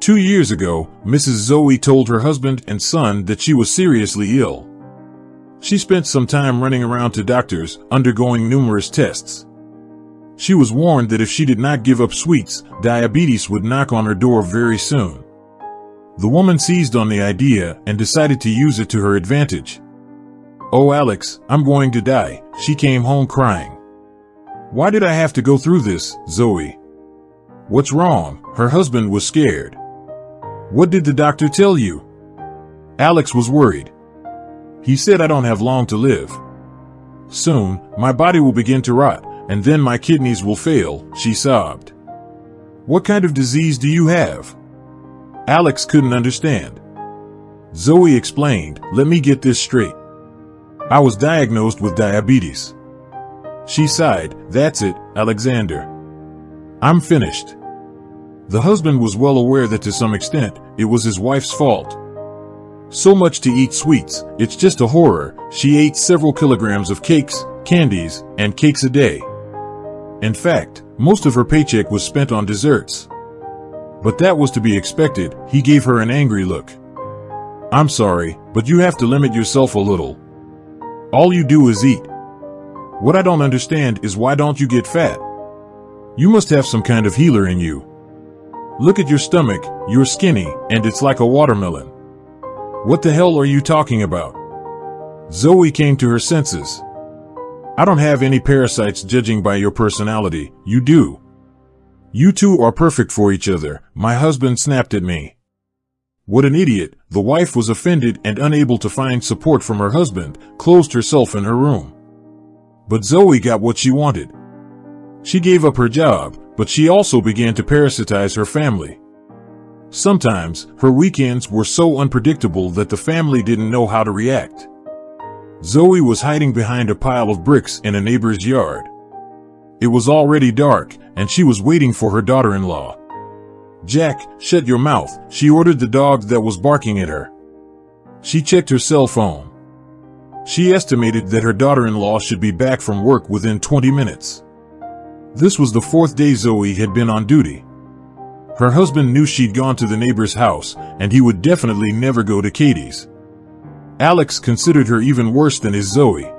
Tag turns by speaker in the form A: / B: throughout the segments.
A: Two years ago, Mrs. Zoe told her husband and son that she was seriously ill. She spent some time running around to doctors, undergoing numerous tests. She was warned that if she did not give up sweets, diabetes would knock on her door very soon. The woman seized on the idea and decided to use it to her advantage. Oh, Alex, I'm going to die, she came home crying. Why did I have to go through this, Zoe? What's wrong? Her husband was scared. What did the doctor tell you? Alex was worried. He said I don't have long to live. Soon, my body will begin to rot, and then my kidneys will fail, she sobbed. What kind of disease do you have? Alex couldn't understand. Zoe explained, let me get this straight. I was diagnosed with diabetes. She sighed, that's it, Alexander. I'm finished. The husband was well aware that to some extent, it was his wife's fault. So much to eat sweets, it's just a horror. She ate several kilograms of cakes, candies, and cakes a day. In fact, most of her paycheck was spent on desserts. But that was to be expected, he gave her an angry look. I'm sorry, but you have to limit yourself a little. All you do is eat. What I don't understand is why don't you get fat? You must have some kind of healer in you. Look at your stomach, you're skinny, and it's like a watermelon. What the hell are you talking about? Zoe came to her senses. I don't have any parasites judging by your personality, you do. You two are perfect for each other, my husband snapped at me. What an idiot, the wife was offended and unable to find support from her husband, closed herself in her room. But Zoe got what she wanted. She gave up her job, but she also began to parasitize her family. Sometimes, her weekends were so unpredictable that the family didn't know how to react. Zoe was hiding behind a pile of bricks in a neighbor's yard. It was already dark, and she was waiting for her daughter-in-law. Jack, shut your mouth, she ordered the dog that was barking at her. She checked her cell phone. She estimated that her daughter-in-law should be back from work within 20 minutes. This was the fourth day Zoe had been on duty. Her husband knew she'd gone to the neighbor's house, and he would definitely never go to Katie's. Alex considered her even worse than his Zoe.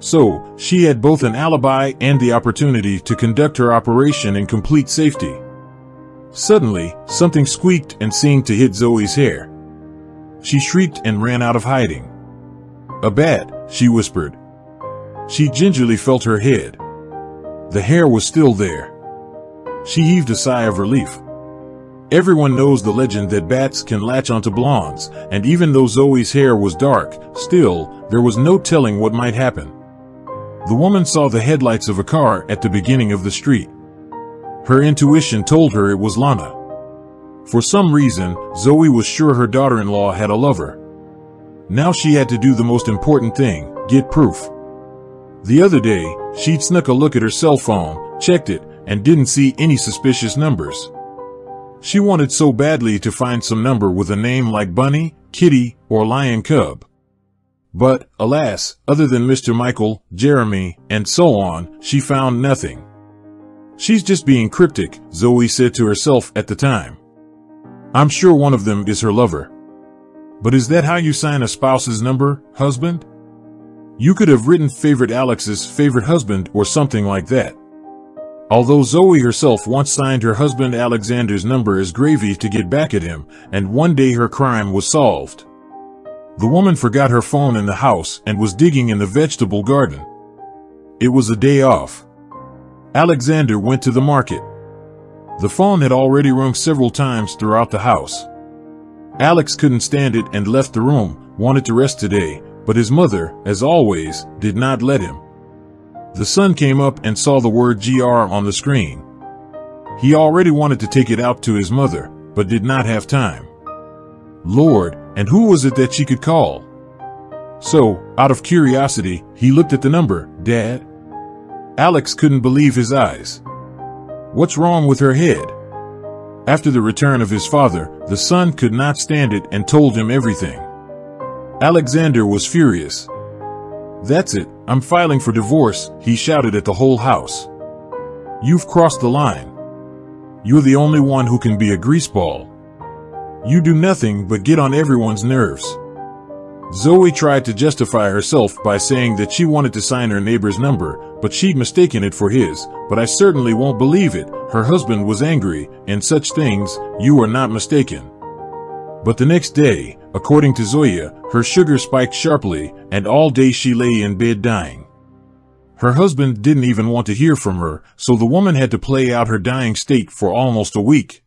A: So, she had both an alibi and the opportunity to conduct her operation in complete safety. Suddenly, something squeaked and seemed to hit Zoe's hair. She shrieked and ran out of hiding. A bat, she whispered. She gingerly felt her head. The hair was still there. She heaved a sigh of relief. Everyone knows the legend that bats can latch onto blondes, and even though Zoe's hair was dark, still, there was no telling what might happen. The woman saw the headlights of a car at the beginning of the street. Her intuition told her it was Lana. For some reason, Zoe was sure her daughter-in-law had a lover. Now she had to do the most important thing, get proof. The other day, she'd snuck a look at her cell phone, checked it, and didn't see any suspicious numbers. She wanted so badly to find some number with a name like Bunny, Kitty, or Lion Cub. But, alas, other than Mr. Michael, Jeremy, and so on, she found nothing. She's just being cryptic, Zoe said to herself at the time. I'm sure one of them is her lover. But is that how you sign a spouse's number, husband? You could have written favorite Alex's favorite husband or something like that. Although Zoe herself once signed her husband Alexander's number as gravy to get back at him, and one day her crime was solved. The woman forgot her phone in the house and was digging in the vegetable garden. It was a day off. Alexander went to the market. The phone had already rung several times throughout the house. Alex couldn't stand it and left the room, wanted to rest today, but his mother, as always, did not let him. The son came up and saw the word GR on the screen. He already wanted to take it out to his mother, but did not have time. Lord, and who was it that she could call? So, out of curiosity, he looked at the number, Dad. Alex couldn't believe his eyes. What's wrong with her head? After the return of his father, the son could not stand it and told him everything. Alexander was furious. That's it, I'm filing for divorce, he shouted at the whole house. You've crossed the line. You're the only one who can be a greaseball. You do nothing but get on everyone's nerves. Zoe tried to justify herself by saying that she wanted to sign her neighbor's number, but she'd mistaken it for his, but I certainly won't believe it. Her husband was angry, and such things, you are not mistaken. But the next day, according to Zoya, her sugar spiked sharply, and all day she lay in bed dying. Her husband didn't even want to hear from her, so the woman had to play out her dying state for almost a week.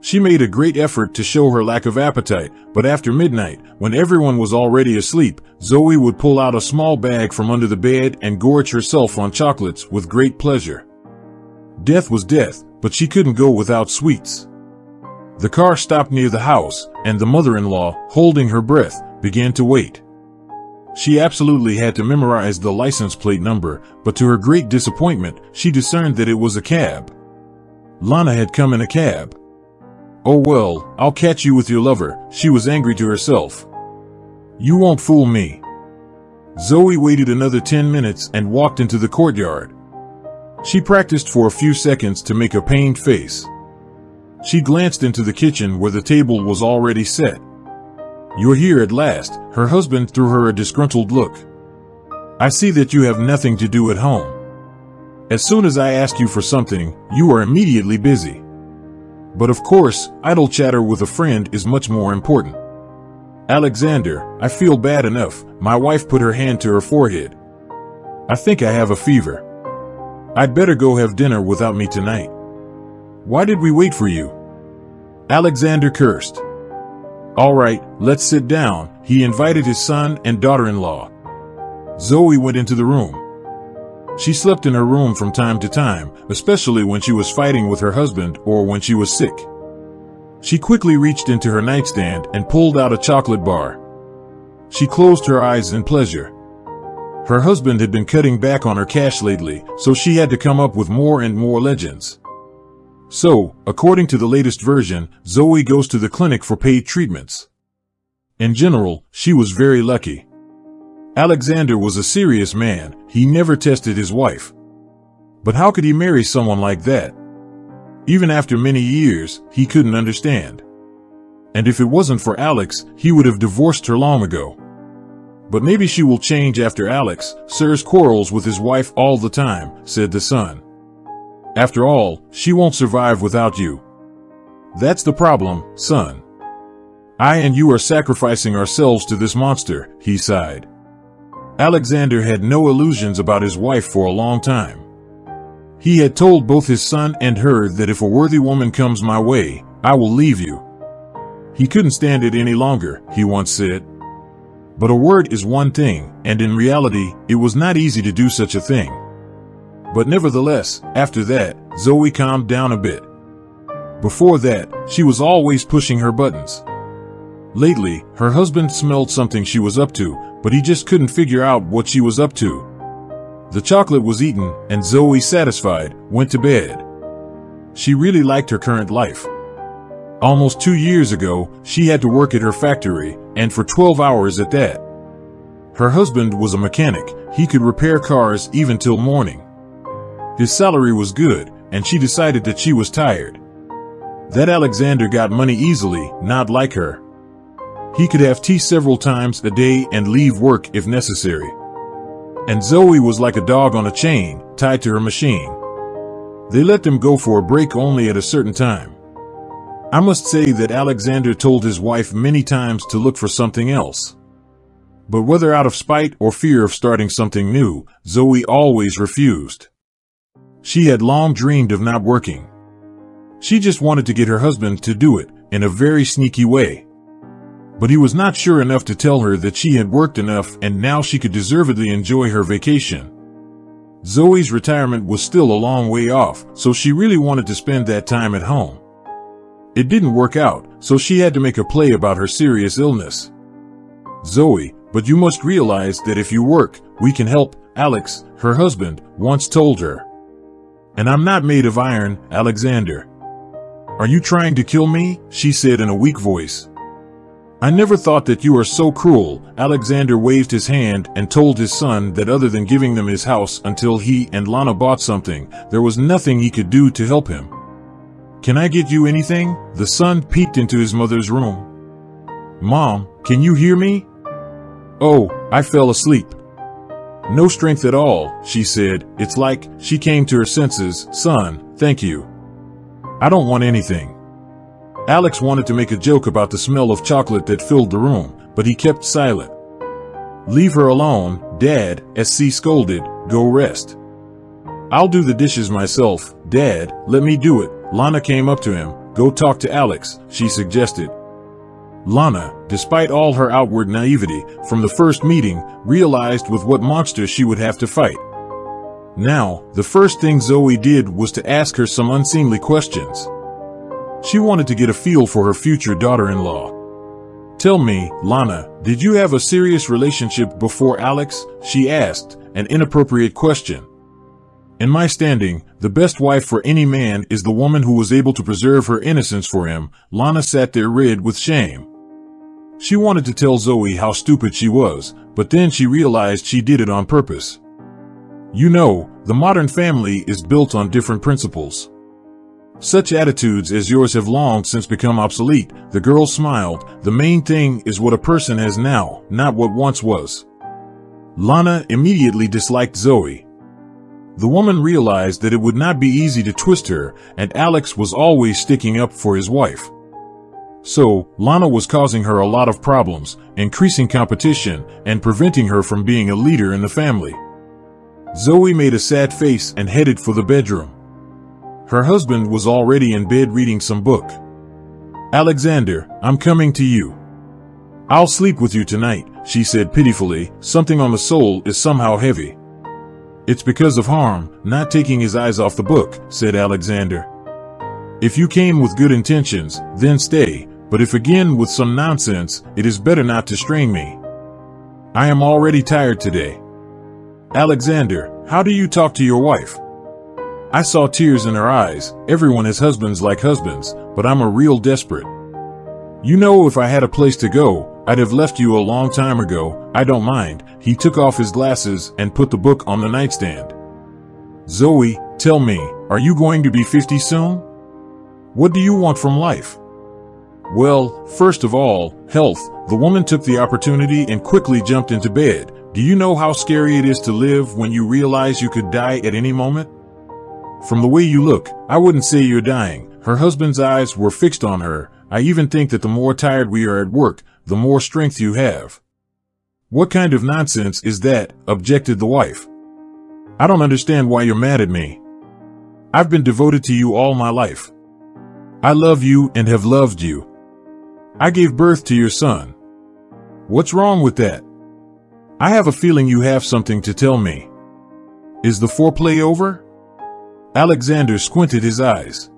A: She made a great effort to show her lack of appetite, but after midnight, when everyone was already asleep, Zoe would pull out a small bag from under the bed and gorge herself on chocolates with great pleasure. Death was death, but she couldn't go without sweets. The car stopped near the house, and the mother-in-law, holding her breath, began to wait. She absolutely had to memorize the license plate number, but to her great disappointment, she discerned that it was a cab. Lana had come in a cab. Oh well, I'll catch you with your lover, she was angry to herself. You won't fool me. Zoe waited another 10 minutes and walked into the courtyard. She practiced for a few seconds to make a pained face. She glanced into the kitchen where the table was already set. You're here at last, her husband threw her a disgruntled look. I see that you have nothing to do at home. As soon as I ask you for something, you are immediately busy. But of course, idle chatter with a friend is much more important. Alexander, I feel bad enough. My wife put her hand to her forehead. I think I have a fever. I'd better go have dinner without me tonight. Why did we wait for you? Alexander cursed. All right, let's sit down. He invited his son and daughter-in-law. Zoe went into the room. She slept in her room from time to time, especially when she was fighting with her husband or when she was sick. She quickly reached into her nightstand and pulled out a chocolate bar. She closed her eyes in pleasure. Her husband had been cutting back on her cash lately, so she had to come up with more and more legends. So, according to the latest version, Zoe goes to the clinic for paid treatments. In general, she was very lucky. Alexander was a serious man, he never tested his wife. But how could he marry someone like that? Even after many years, he couldn't understand. And if it wasn't for Alex, he would have divorced her long ago. But maybe she will change after Alex, Sirs quarrels with his wife all the time, said the son. After all, she won't survive without you. That's the problem, son. I and you are sacrificing ourselves to this monster, he sighed. Alexander had no illusions about his wife for a long time. He had told both his son and her that if a worthy woman comes my way, I will leave you. He couldn't stand it any longer, he once said. But a word is one thing, and in reality, it was not easy to do such a thing. But nevertheless, after that, Zoe calmed down a bit. Before that, she was always pushing her buttons. Lately, her husband smelled something she was up to, but he just couldn't figure out what she was up to. The chocolate was eaten, and Zoe, satisfied, went to bed. She really liked her current life. Almost two years ago, she had to work at her factory, and for 12 hours at that. Her husband was a mechanic, he could repair cars even till morning. His salary was good, and she decided that she was tired. That Alexander got money easily, not like her. He could have tea several times a day and leave work if necessary. And Zoe was like a dog on a chain, tied to her machine. They let them go for a break only at a certain time. I must say that Alexander told his wife many times to look for something else. But whether out of spite or fear of starting something new, Zoe always refused. She had long dreamed of not working. She just wanted to get her husband to do it in a very sneaky way but he was not sure enough to tell her that she had worked enough and now she could deservedly enjoy her vacation. Zoe's retirement was still a long way off, so she really wanted to spend that time at home. It didn't work out, so she had to make a play about her serious illness. Zoe, but you must realize that if you work, we can help, Alex, her husband, once told her. And I'm not made of iron, Alexander. Are you trying to kill me? She said in a weak voice. I never thought that you are so cruel. Alexander waved his hand and told his son that other than giving them his house until he and Lana bought something, there was nothing he could do to help him. Can I get you anything? The son peeked into his mother's room. Mom, can you hear me? Oh, I fell asleep. No strength at all, she said. It's like she came to her senses. Son, thank you. I don't want anything. Alex wanted to make a joke about the smell of chocolate that filled the room, but he kept silent. Leave her alone, Dad, SC scolded. Go rest. I'll do the dishes myself, Dad, let me do it. Lana came up to him. Go talk to Alex, she suggested. Lana, despite all her outward naivety from the first meeting, realized with what monster she would have to fight. Now, the first thing Zoe did was to ask her some unseemly questions. She wanted to get a feel for her future daughter-in-law. Tell me, Lana, did you have a serious relationship before Alex? She asked, an inappropriate question. In my standing, the best wife for any man is the woman who was able to preserve her innocence for him. Lana sat there red with shame. She wanted to tell Zoe how stupid she was, but then she realized she did it on purpose. You know, the modern family is built on different principles. Such attitudes as yours have long since become obsolete. The girl smiled. The main thing is what a person has now, not what once was. Lana immediately disliked Zoe. The woman realized that it would not be easy to twist her, and Alex was always sticking up for his wife. So, Lana was causing her a lot of problems, increasing competition, and preventing her from being a leader in the family. Zoe made a sad face and headed for the bedroom. Her husband was already in bed reading some book. Alexander, I'm coming to you. I'll sleep with you tonight, she said pitifully. Something on the soul is somehow heavy. It's because of harm, not taking his eyes off the book, said Alexander. If you came with good intentions, then stay, but if again with some nonsense, it is better not to strain me. I am already tired today. Alexander, how do you talk to your wife? I saw tears in her eyes. Everyone has husbands like husbands, but I'm a real desperate. You know if I had a place to go, I'd have left you a long time ago. I don't mind. He took off his glasses and put the book on the nightstand. Zoe, tell me, are you going to be 50 soon? What do you want from life? Well, first of all, health. The woman took the opportunity and quickly jumped into bed. Do you know how scary it is to live when you realize you could die at any moment? From the way you look, I wouldn't say you're dying. Her husband's eyes were fixed on her. I even think that the more tired we are at work, the more strength you have. What kind of nonsense is that? objected the wife. I don't understand why you're mad at me. I've been devoted to you all my life. I love you and have loved you. I gave birth to your son. What's wrong with that? I have a feeling you have something to tell me. Is the foreplay over? Alexander squinted his eyes.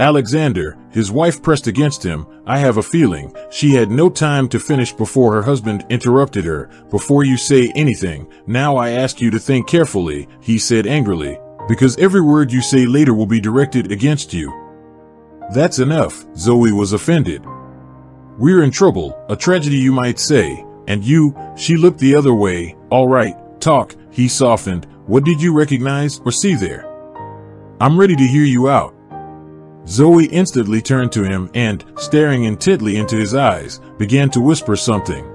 A: Alexander, his wife pressed against him. I have a feeling she had no time to finish before her husband interrupted her. Before you say anything, now I ask you to think carefully, he said angrily, because every word you say later will be directed against you. That's enough, Zoe was offended. We're in trouble, a tragedy you might say. And you, she looked the other way. All right, talk, he softened. What did you recognize or see there? I'm ready to hear you out. Zoe instantly turned to him and, staring intently into his eyes, began to whisper something.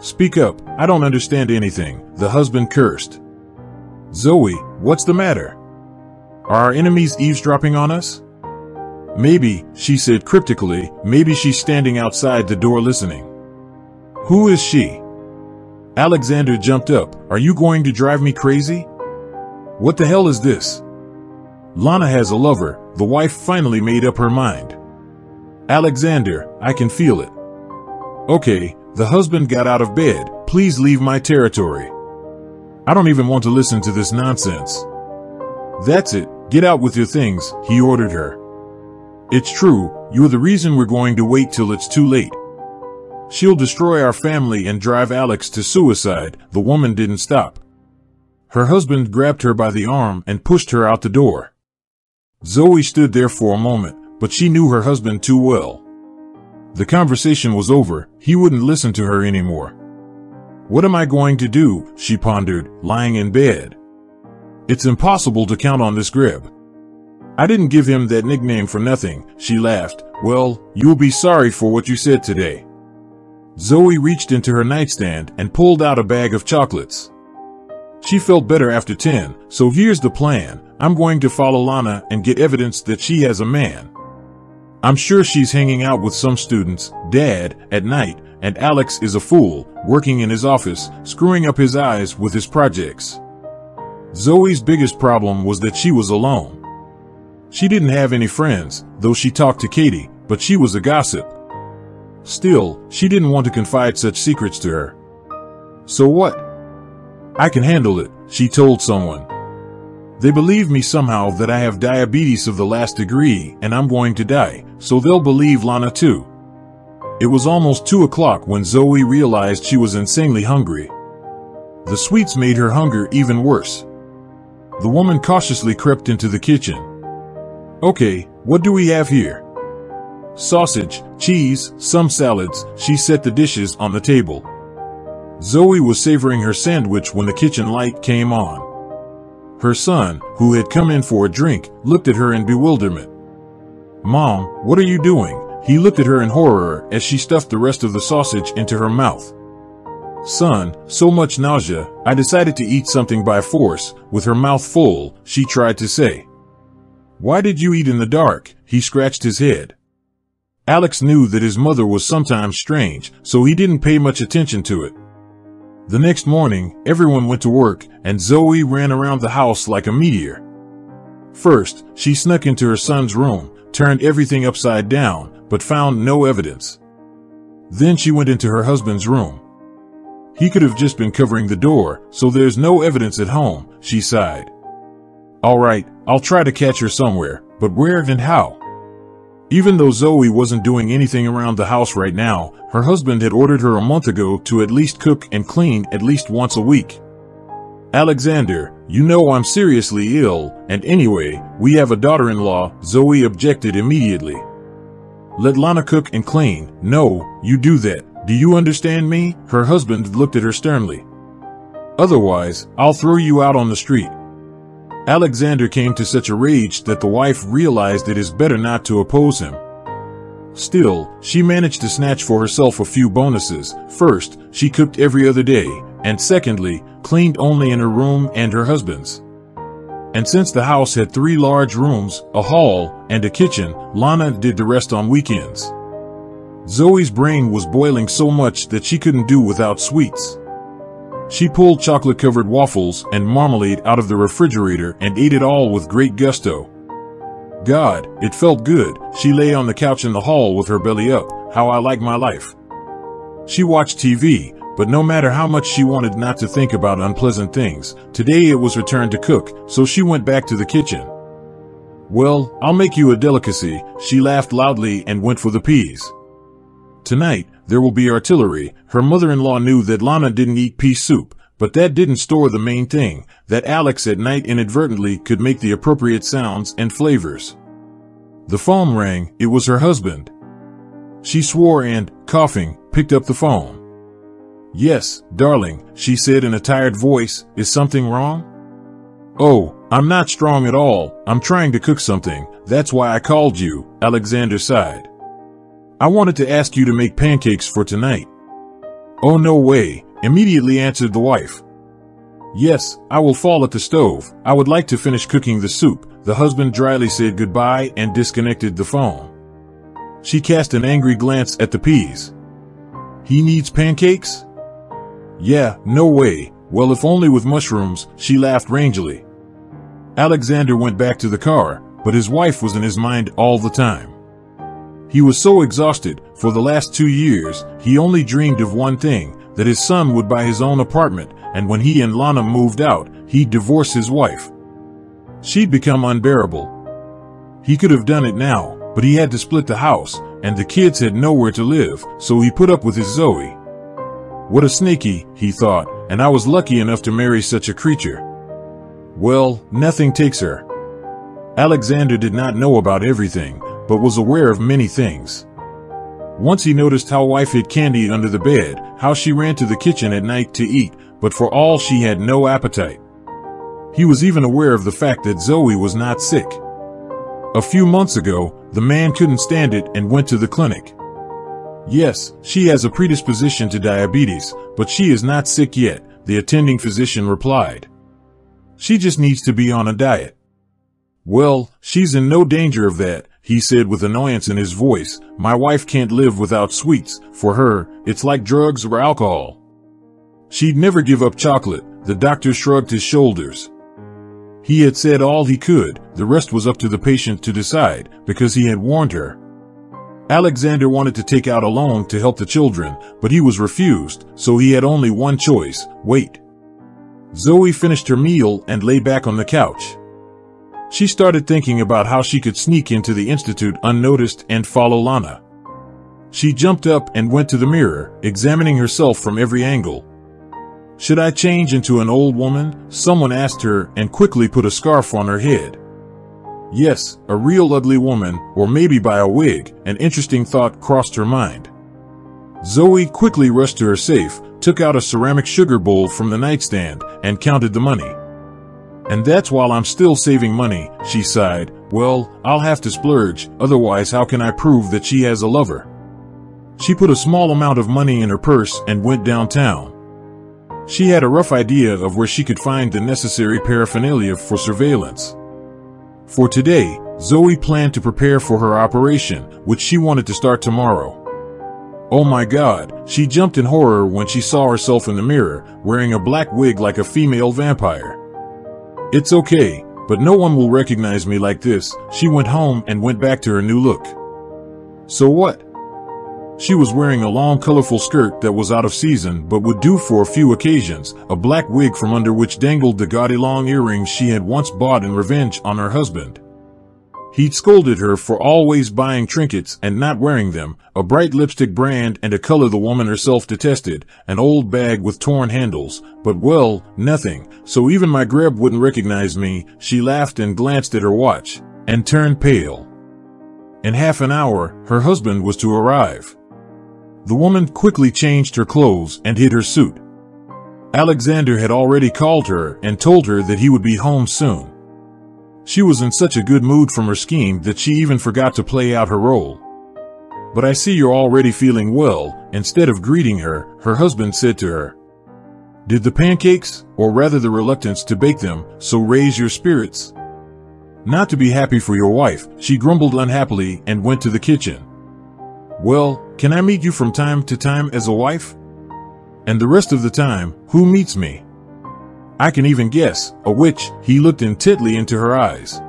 A: Speak up, I don't understand anything, the husband cursed. Zoe, what's the matter? Are our enemies eavesdropping on us? Maybe, she said cryptically, maybe she's standing outside the door listening. Who is she? Alexander jumped up. Are you going to drive me crazy? What the hell is this? Lana has a lover. The wife finally made up her mind. Alexander, I can feel it. Okay, the husband got out of bed. Please leave my territory. I don't even want to listen to this nonsense. That's it. Get out with your things, he ordered her. It's true, you're the reason we're going to wait till it's too late. She'll destroy our family and drive Alex to suicide. The woman didn't stop. Her husband grabbed her by the arm and pushed her out the door. Zoe stood there for a moment, but she knew her husband too well. The conversation was over. He wouldn't listen to her anymore. What am I going to do? She pondered, lying in bed. It's impossible to count on this grip. I didn't give him that nickname for nothing, she laughed. Well, you'll be sorry for what you said today. Zoe reached into her nightstand and pulled out a bag of chocolates. She felt better after 10, so here's the plan. I'm going to follow Lana and get evidence that she has a man. I'm sure she's hanging out with some students, dad, at night, and Alex is a fool, working in his office, screwing up his eyes with his projects. Zoe's biggest problem was that she was alone. She didn't have any friends, though she talked to Katie, but she was a gossip. Still, she didn't want to confide such secrets to her. So what? I can handle it, she told someone. They believe me somehow that I have diabetes of the last degree and I'm going to die, so they'll believe Lana too. It was almost 2 o'clock when Zoe realized she was insanely hungry. The sweets made her hunger even worse. The woman cautiously crept into the kitchen. Okay, what do we have here? Sausage, cheese, some salads, she set the dishes on the table. Zoe was savoring her sandwich when the kitchen light came on. Her son, who had come in for a drink, looked at her in bewilderment. Mom, what are you doing? He looked at her in horror as she stuffed the rest of the sausage into her mouth. Son, so much nausea, I decided to eat something by force. With her mouth full, she tried to say. Why did you eat in the dark? He scratched his head. Alex knew that his mother was sometimes strange, so he didn't pay much attention to it. The next morning, everyone went to work, and Zoe ran around the house like a meteor. First, she snuck into her son's room, turned everything upside down, but found no evidence. Then she went into her husband's room. He could have just been covering the door, so there's no evidence at home, she sighed. Alright, I'll try to catch her somewhere, but where and how? Even though Zoe wasn't doing anything around the house right now, her husband had ordered her a month ago to at least cook and clean at least once a week. Alexander, you know I'm seriously ill, and anyway, we have a daughter-in-law, Zoe objected immediately. Let Lana cook and clean. No, you do that. Do you understand me? Her husband looked at her sternly. Otherwise, I'll throw you out on the street. Alexander came to such a rage that the wife realized it is better not to oppose him. Still, she managed to snatch for herself a few bonuses. First, she cooked every other day, and secondly, cleaned only in her room and her husband's. And since the house had three large rooms, a hall, and a kitchen, Lana did the rest on weekends. Zoe's brain was boiling so much that she couldn't do without sweets. She pulled chocolate-covered waffles and marmalade out of the refrigerator and ate it all with great gusto. God, it felt good. She lay on the couch in the hall with her belly up. How I like my life. She watched TV, but no matter how much she wanted not to think about unpleasant things, today it was her turn to cook, so she went back to the kitchen. Well, I'll make you a delicacy, she laughed loudly and went for the peas. Tonight, there will be artillery. Her mother-in-law knew that Lana didn't eat pea soup, but that didn't store the main thing, that Alex at night inadvertently could make the appropriate sounds and flavors. The phone rang, it was her husband. She swore and, coughing, picked up the phone. Yes, darling, she said in a tired voice, is something wrong? Oh, I'm not strong at all, I'm trying to cook something, that's why I called you, Alexander sighed. I wanted to ask you to make pancakes for tonight. Oh, no way, immediately answered the wife. Yes, I will fall at the stove. I would like to finish cooking the soup. The husband dryly said goodbye and disconnected the phone. She cast an angry glance at the peas. He needs pancakes? Yeah, no way. Well, if only with mushrooms, she laughed rangily. Alexander went back to the car, but his wife was in his mind all the time. He was so exhausted, for the last two years, he only dreamed of one thing, that his son would buy his own apartment, and when he and Lana moved out, he'd divorce his wife. She'd become unbearable. He could have done it now, but he had to split the house, and the kids had nowhere to live, so he put up with his Zoe. What a snaky, he thought, and I was lucky enough to marry such a creature. Well, nothing takes her. Alexander did not know about everything, but was aware of many things. Once he noticed how wife hid candy under the bed, how she ran to the kitchen at night to eat, but for all she had no appetite. He was even aware of the fact that Zoe was not sick. A few months ago, the man couldn't stand it and went to the clinic. Yes, she has a predisposition to diabetes, but she is not sick yet, the attending physician replied. She just needs to be on a diet. Well, she's in no danger of that, he said with annoyance in his voice. My wife can't live without sweets. For her, it's like drugs or alcohol. She'd never give up chocolate. The doctor shrugged his shoulders. He had said all he could, the rest was up to the patient to decide, because he had warned her. Alexander wanted to take out a loan to help the children, but he was refused, so he had only one choice, wait. Zoe finished her meal and lay back on the couch. She started thinking about how she could sneak into the institute unnoticed and follow Lana. She jumped up and went to the mirror, examining herself from every angle. Should I change into an old woman? Someone asked her and quickly put a scarf on her head. Yes, a real ugly woman, or maybe by a wig, an interesting thought crossed her mind. Zoe quickly rushed to her safe, took out a ceramic sugar bowl from the nightstand, and counted the money. And that's while I'm still saving money, she sighed. Well, I'll have to splurge, otherwise how can I prove that she has a lover? She put a small amount of money in her purse and went downtown. She had a rough idea of where she could find the necessary paraphernalia for surveillance. For today, Zoe planned to prepare for her operation, which she wanted to start tomorrow. Oh my god, she jumped in horror when she saw herself in the mirror, wearing a black wig like a female vampire. It's okay, but no one will recognize me like this, she went home and went back to her new look. So what? She was wearing a long colorful skirt that was out of season but would do for a few occasions, a black wig from under which dangled the gaudy long earrings she had once bought in revenge on her husband. He'd scolded her for always buying trinkets and not wearing them, a bright lipstick brand and a color the woman herself detested, an old bag with torn handles, but well, nothing, so even my greb wouldn't recognize me, she laughed and glanced at her watch, and turned pale. In half an hour, her husband was to arrive. The woman quickly changed her clothes and hid her suit. Alexander had already called her and told her that he would be home soon. She was in such a good mood from her scheme that she even forgot to play out her role. But I see you're already feeling well, instead of greeting her, her husband said to her. Did the pancakes, or rather the reluctance to bake them, so raise your spirits? Not to be happy for your wife, she grumbled unhappily and went to the kitchen. Well, can I meet you from time to time as a wife? And the rest of the time, who meets me? I can even guess, a witch, he looked intently into her eyes.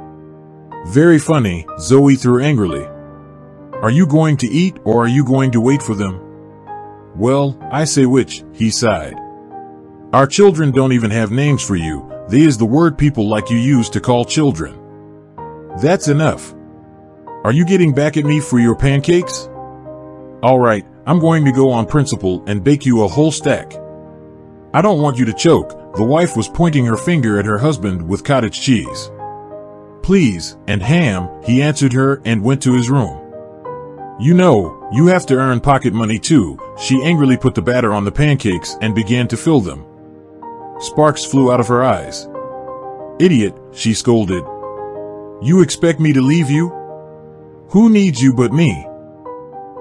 A: Very funny, Zoe threw angrily. Are you going to eat or are you going to wait for them? Well, I say which, he sighed. Our children don't even have names for you, they is the word people like you use to call children. That's enough. Are you getting back at me for your pancakes? Alright, I'm going to go on principle and bake you a whole stack. I don't want you to choke, the wife was pointing her finger at her husband with cottage cheese. Please, and ham, he answered her and went to his room. You know, you have to earn pocket money too, she angrily put the batter on the pancakes and began to fill them. Sparks flew out of her eyes. Idiot, she scolded. You expect me to leave you? Who needs you but me?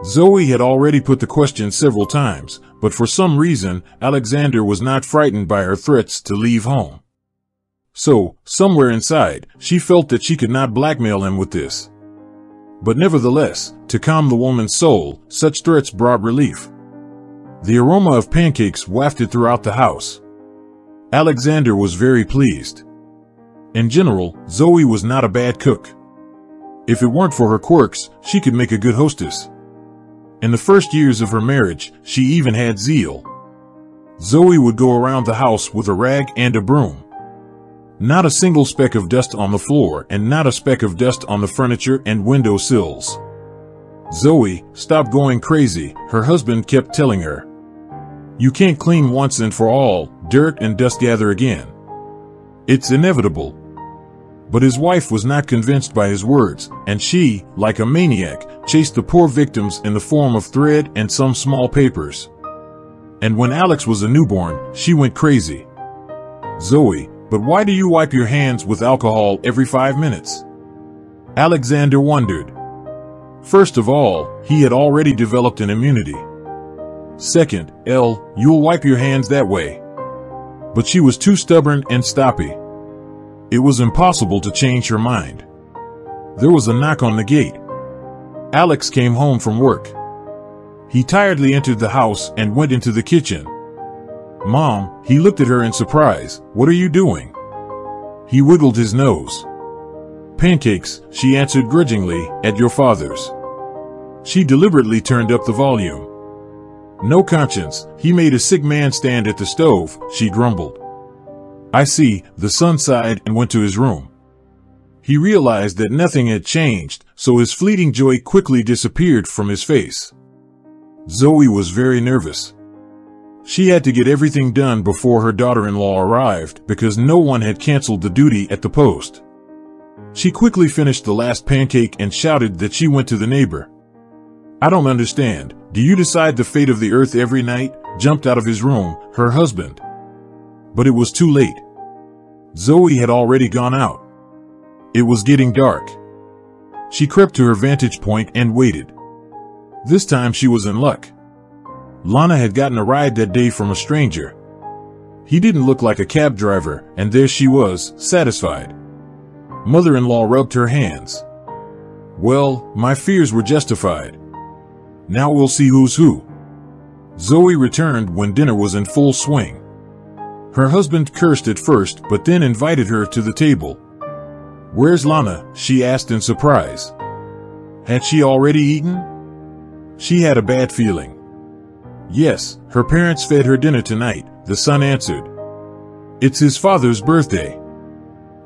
A: Zoe had already put the question several times, but for some reason, Alexander was not frightened by her threats to leave home. So, somewhere inside, she felt that she could not blackmail him with this. But nevertheless, to calm the woman's soul, such threats brought relief. The aroma of pancakes wafted throughout the house. Alexander was very pleased. In general, Zoe was not a bad cook. If it weren't for her quirks, she could make a good hostess. In the first years of her marriage, she even had zeal. Zoe would go around the house with a rag and a broom. Not a single speck of dust on the floor and not a speck of dust on the furniture and window sills. Zoe, stop going crazy, her husband kept telling her. You can't clean once and for all, dirt and dust gather again. It's inevitable, but his wife was not convinced by his words, and she, like a maniac, chased the poor victims in the form of thread and some small papers. And when Alex was a newborn, she went crazy. Zoe, but why do you wipe your hands with alcohol every five minutes? Alexander wondered. First of all, he had already developed an immunity. Second, L, you'll wipe your hands that way. But she was too stubborn and stoppy. It was impossible to change her mind. There was a knock on the gate. Alex came home from work. He tiredly entered the house and went into the kitchen. Mom, he looked at her in surprise. What are you doing? He wiggled his nose. Pancakes, she answered grudgingly, at your father's. She deliberately turned up the volume. No conscience, he made a sick man stand at the stove, she grumbled. I see, the son sighed and went to his room. He realized that nothing had changed, so his fleeting joy quickly disappeared from his face. Zoe was very nervous. She had to get everything done before her daughter-in-law arrived because no one had canceled the duty at the post. She quickly finished the last pancake and shouted that she went to the neighbor. I don't understand. Do you decide the fate of the earth every night? Jumped out of his room, her husband. But it was too late. Zoe had already gone out. It was getting dark. She crept to her vantage point and waited. This time she was in luck. Lana had gotten a ride that day from a stranger. He didn't look like a cab driver, and there she was, satisfied. Mother-in-law rubbed her hands. Well, my fears were justified. Now we'll see who's who. Zoe returned when dinner was in full swing. Her husband cursed at first, but then invited her to the table. Where's Lana? she asked in surprise. Had she already eaten? She had a bad feeling. Yes, her parents fed her dinner tonight, the son answered. It's his father's birthday.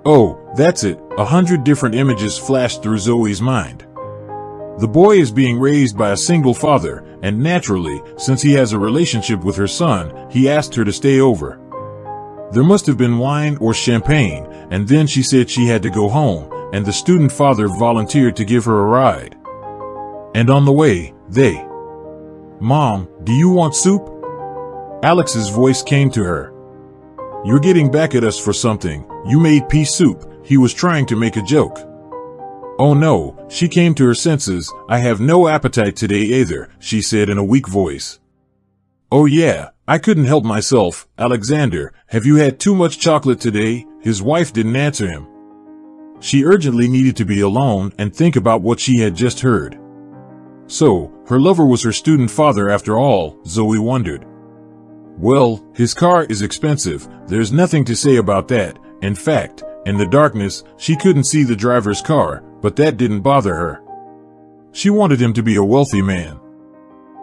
A: Oh, that's it, a hundred different images flashed through Zoe's mind. The boy is being raised by a single father, and naturally, since he has a relationship with her son, he asked her to stay over. There must have been wine or champagne, and then she said she had to go home, and the student father volunteered to give her a ride. And on the way, they. Mom, do you want soup? Alex's voice came to her. You're getting back at us for something. You made pea soup. He was trying to make a joke. Oh no, she came to her senses. I have no appetite today either, she said in a weak voice. Oh yeah, I couldn't help myself. Alexander, have you had too much chocolate today? His wife didn't answer him. She urgently needed to be alone and think about what she had just heard. So, her lover was her student father after all, Zoe wondered. Well, his car is expensive, there's nothing to say about that. In fact, in the darkness, she couldn't see the driver's car, but that didn't bother her. She wanted him to be a wealthy man.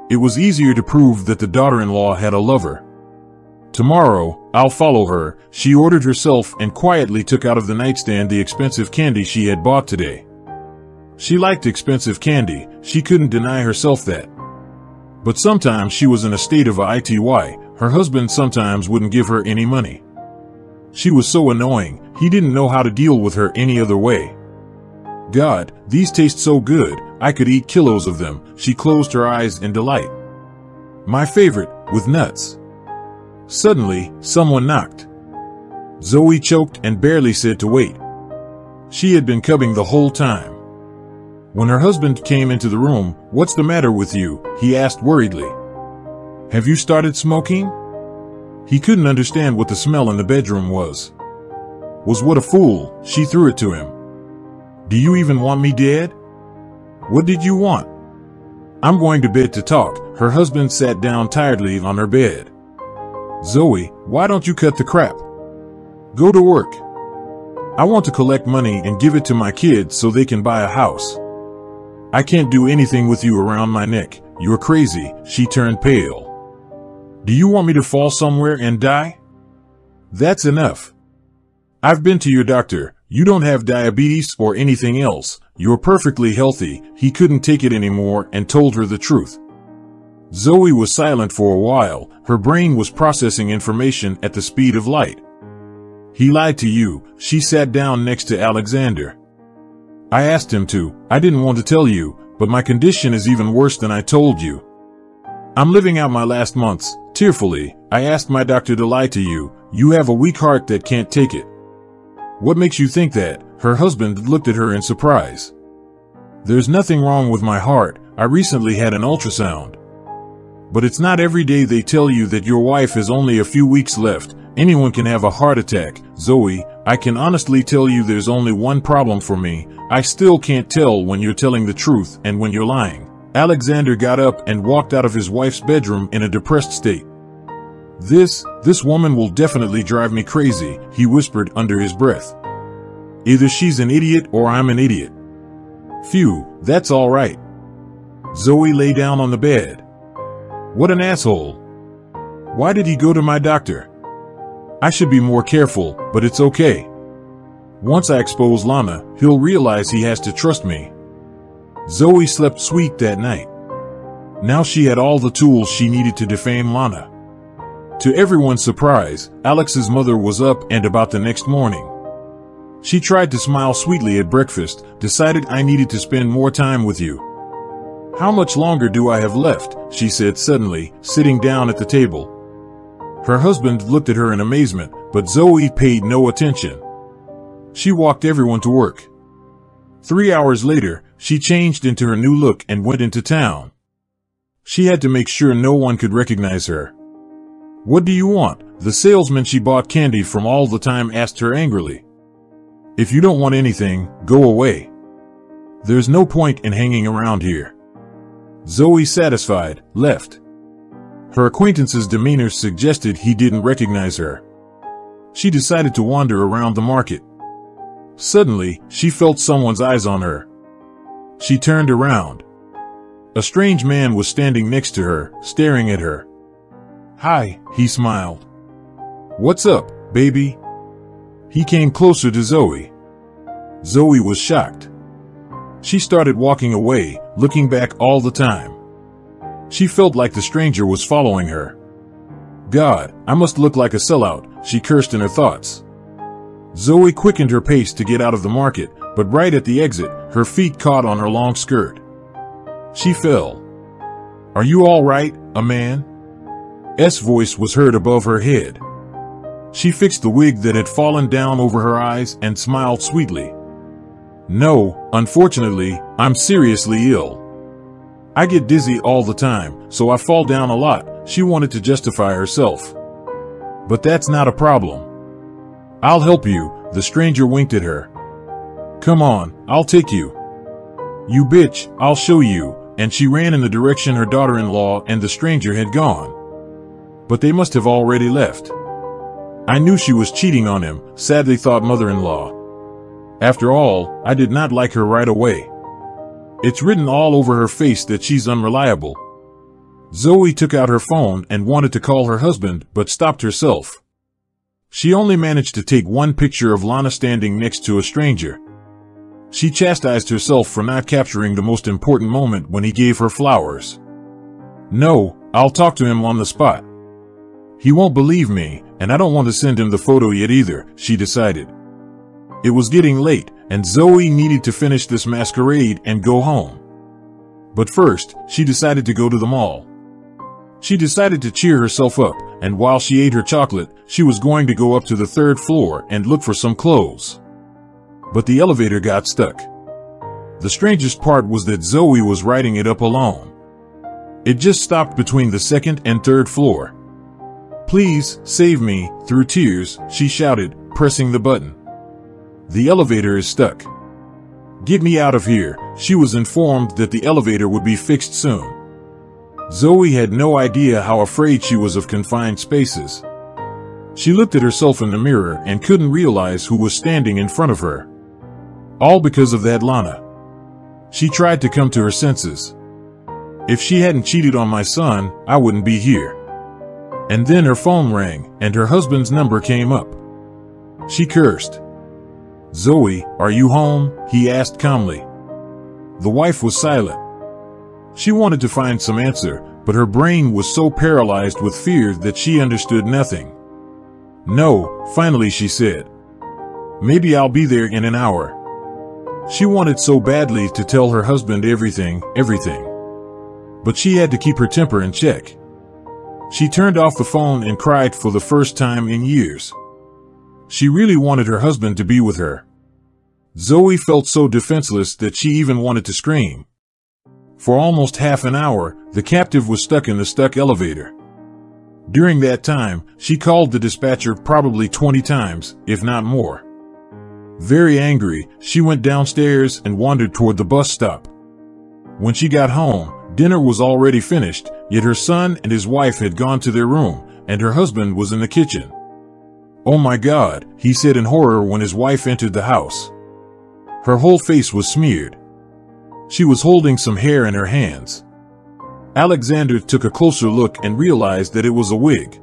A: It was easier to prove that the daughter-in-law had a lover. Tomorrow, I'll follow her, she ordered herself and quietly took out of the nightstand the expensive candy she had bought today. She liked expensive candy, she couldn't deny herself that. But sometimes she was in a state of a ity, her husband sometimes wouldn't give her any money. She was so annoying, he didn't know how to deal with her any other way. God, these taste so good, I could eat kilos of them, she closed her eyes in delight. My favorite, with nuts. Suddenly, someone knocked. Zoe choked and barely said to wait. She had been cubbing the whole time. When her husband came into the room, what's the matter with you? he asked worriedly. Have you started smoking? He couldn't understand what the smell in the bedroom was. Was what a fool, she threw it to him. Do you even want me dead? What did you want? I'm going to bed to talk. Her husband sat down tiredly on her bed. Zoe, why don't you cut the crap? Go to work. I want to collect money and give it to my kids so they can buy a house. I can't do anything with you around my neck. You're crazy. She turned pale. Do you want me to fall somewhere and die? That's enough. I've been to your doctor. You don't have diabetes or anything else. You're perfectly healthy. He couldn't take it anymore and told her the truth. Zoe was silent for a while. Her brain was processing information at the speed of light. He lied to you. She sat down next to Alexander. I asked him to. I didn't want to tell you, but my condition is even worse than I told you. I'm living out my last months. Tearfully, I asked my doctor to lie to you. You have a weak heart that can't take it. What makes you think that? Her husband looked at her in surprise. There's nothing wrong with my heart. I recently had an ultrasound. But it's not every day they tell you that your wife has only a few weeks left. Anyone can have a heart attack. Zoe, I can honestly tell you there's only one problem for me. I still can't tell when you're telling the truth and when you're lying. Alexander got up and walked out of his wife's bedroom in a depressed state. This, this woman will definitely drive me crazy, he whispered under his breath. Either she's an idiot or I'm an idiot. Phew, that's all right. Zoe lay down on the bed. What an asshole. Why did he go to my doctor? I should be more careful, but it's okay. Once I expose Lana, he'll realize he has to trust me. Zoe slept sweet that night. Now she had all the tools she needed to defame Lana. To everyone's surprise, Alex's mother was up and about the next morning. She tried to smile sweetly at breakfast, decided I needed to spend more time with you. How much longer do I have left? she said suddenly, sitting down at the table. Her husband looked at her in amazement, but Zoe paid no attention. She walked everyone to work. Three hours later, she changed into her new look and went into town. She had to make sure no one could recognize her. What do you want? The salesman she bought candy from all the time asked her angrily. If you don't want anything, go away. There's no point in hanging around here. Zoe, satisfied, left. Her acquaintance's demeanor suggested he didn't recognize her. She decided to wander around the market. Suddenly, she felt someone's eyes on her. She turned around. A strange man was standing next to her, staring at her. Hi, he smiled. What's up, baby? He came closer to Zoe. Zoe was shocked. She started walking away, looking back all the time. She felt like the stranger was following her. God, I must look like a sellout, she cursed in her thoughts. Zoe quickened her pace to get out of the market, but right at the exit, her feet caught on her long skirt. She fell. Are you all right, a man? S voice was heard above her head. She fixed the wig that had fallen down over her eyes and smiled sweetly. No, unfortunately, I'm seriously ill. I get dizzy all the time, so I fall down a lot, she wanted to justify herself. But that's not a problem. I'll help you, the stranger winked at her. Come on, I'll take you. You bitch, I'll show you, and she ran in the direction her daughter-in-law and the stranger had gone. But they must have already left. I knew she was cheating on him, sadly thought mother-in-law. After all, I did not like her right away. It's written all over her face that she's unreliable. Zoe took out her phone and wanted to call her husband, but stopped herself. She only managed to take one picture of Lana standing next to a stranger. She chastised herself for not capturing the most important moment when he gave her flowers. No, I'll talk to him on the spot. He won't believe me, and I don't want to send him the photo yet either, she decided. It was getting late, and Zoe needed to finish this masquerade and go home. But first, she decided to go to the mall. She decided to cheer herself up, and while she ate her chocolate, she was going to go up to the third floor and look for some clothes. But the elevator got stuck. The strangest part was that Zoe was riding it up alone. It just stopped between the second and third floor. Please, save me, through tears, she shouted, pressing the button. The elevator is stuck. Get me out of here. She was informed that the elevator would be fixed soon. Zoe had no idea how afraid she was of confined spaces. She looked at herself in the mirror and couldn't realize who was standing in front of her. All because of that Lana. She tried to come to her senses. If she hadn't cheated on my son, I wouldn't be here. And then her phone rang, and her husband's number came up. She cursed. Zoe, are you home? he asked calmly. The wife was silent. She wanted to find some answer, but her brain was so paralyzed with fear that she understood nothing. No, finally she said. Maybe I'll be there in an hour. She wanted so badly to tell her husband everything, everything. But she had to keep her temper in check. She turned off the phone and cried for the first time in years. She really wanted her husband to be with her. Zoe felt so defenseless that she even wanted to scream. For almost half an hour, the captive was stuck in the stuck elevator. During that time, she called the dispatcher probably 20 times, if not more. Very angry, she went downstairs and wandered toward the bus stop. When she got home, dinner was already finished, yet her son and his wife had gone to their room, and her husband was in the kitchen. Oh my God, he said in horror when his wife entered the house. Her whole face was smeared. She was holding some hair in her hands. Alexander took a closer look and realized that it was a wig.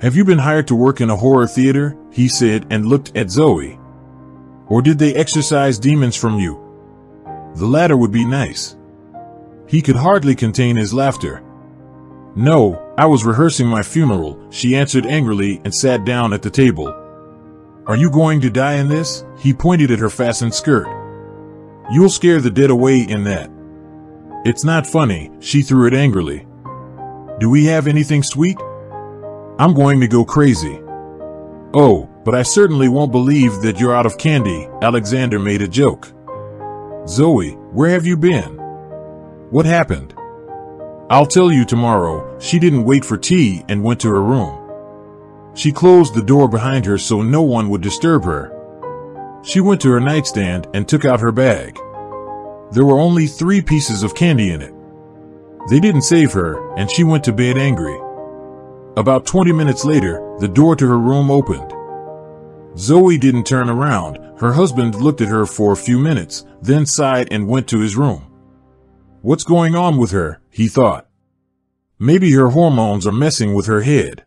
A: Have you been hired to work in a horror theater? He said and looked at Zoe. Or did they exorcise demons from you? The latter would be nice. He could hardly contain his laughter. No, I was rehearsing my funeral, she answered angrily and sat down at the table. Are you going to die in this? He pointed at her fastened skirt. You'll scare the dead away in that. It's not funny, she threw it angrily. Do we have anything sweet? I'm going to go crazy. Oh, but I certainly won't believe that you're out of candy, Alexander made a joke. Zoe, where have you been? What happened? I'll tell you tomorrow. She didn't wait for tea and went to her room. She closed the door behind her so no one would disturb her. She went to her nightstand and took out her bag. There were only three pieces of candy in it. They didn't save her, and she went to bed angry. About 20 minutes later, the door to her room opened. Zoe didn't turn around. Her husband looked at her for a few minutes, then sighed and went to his room. What's going on with her, he thought. Maybe her hormones are messing with her head.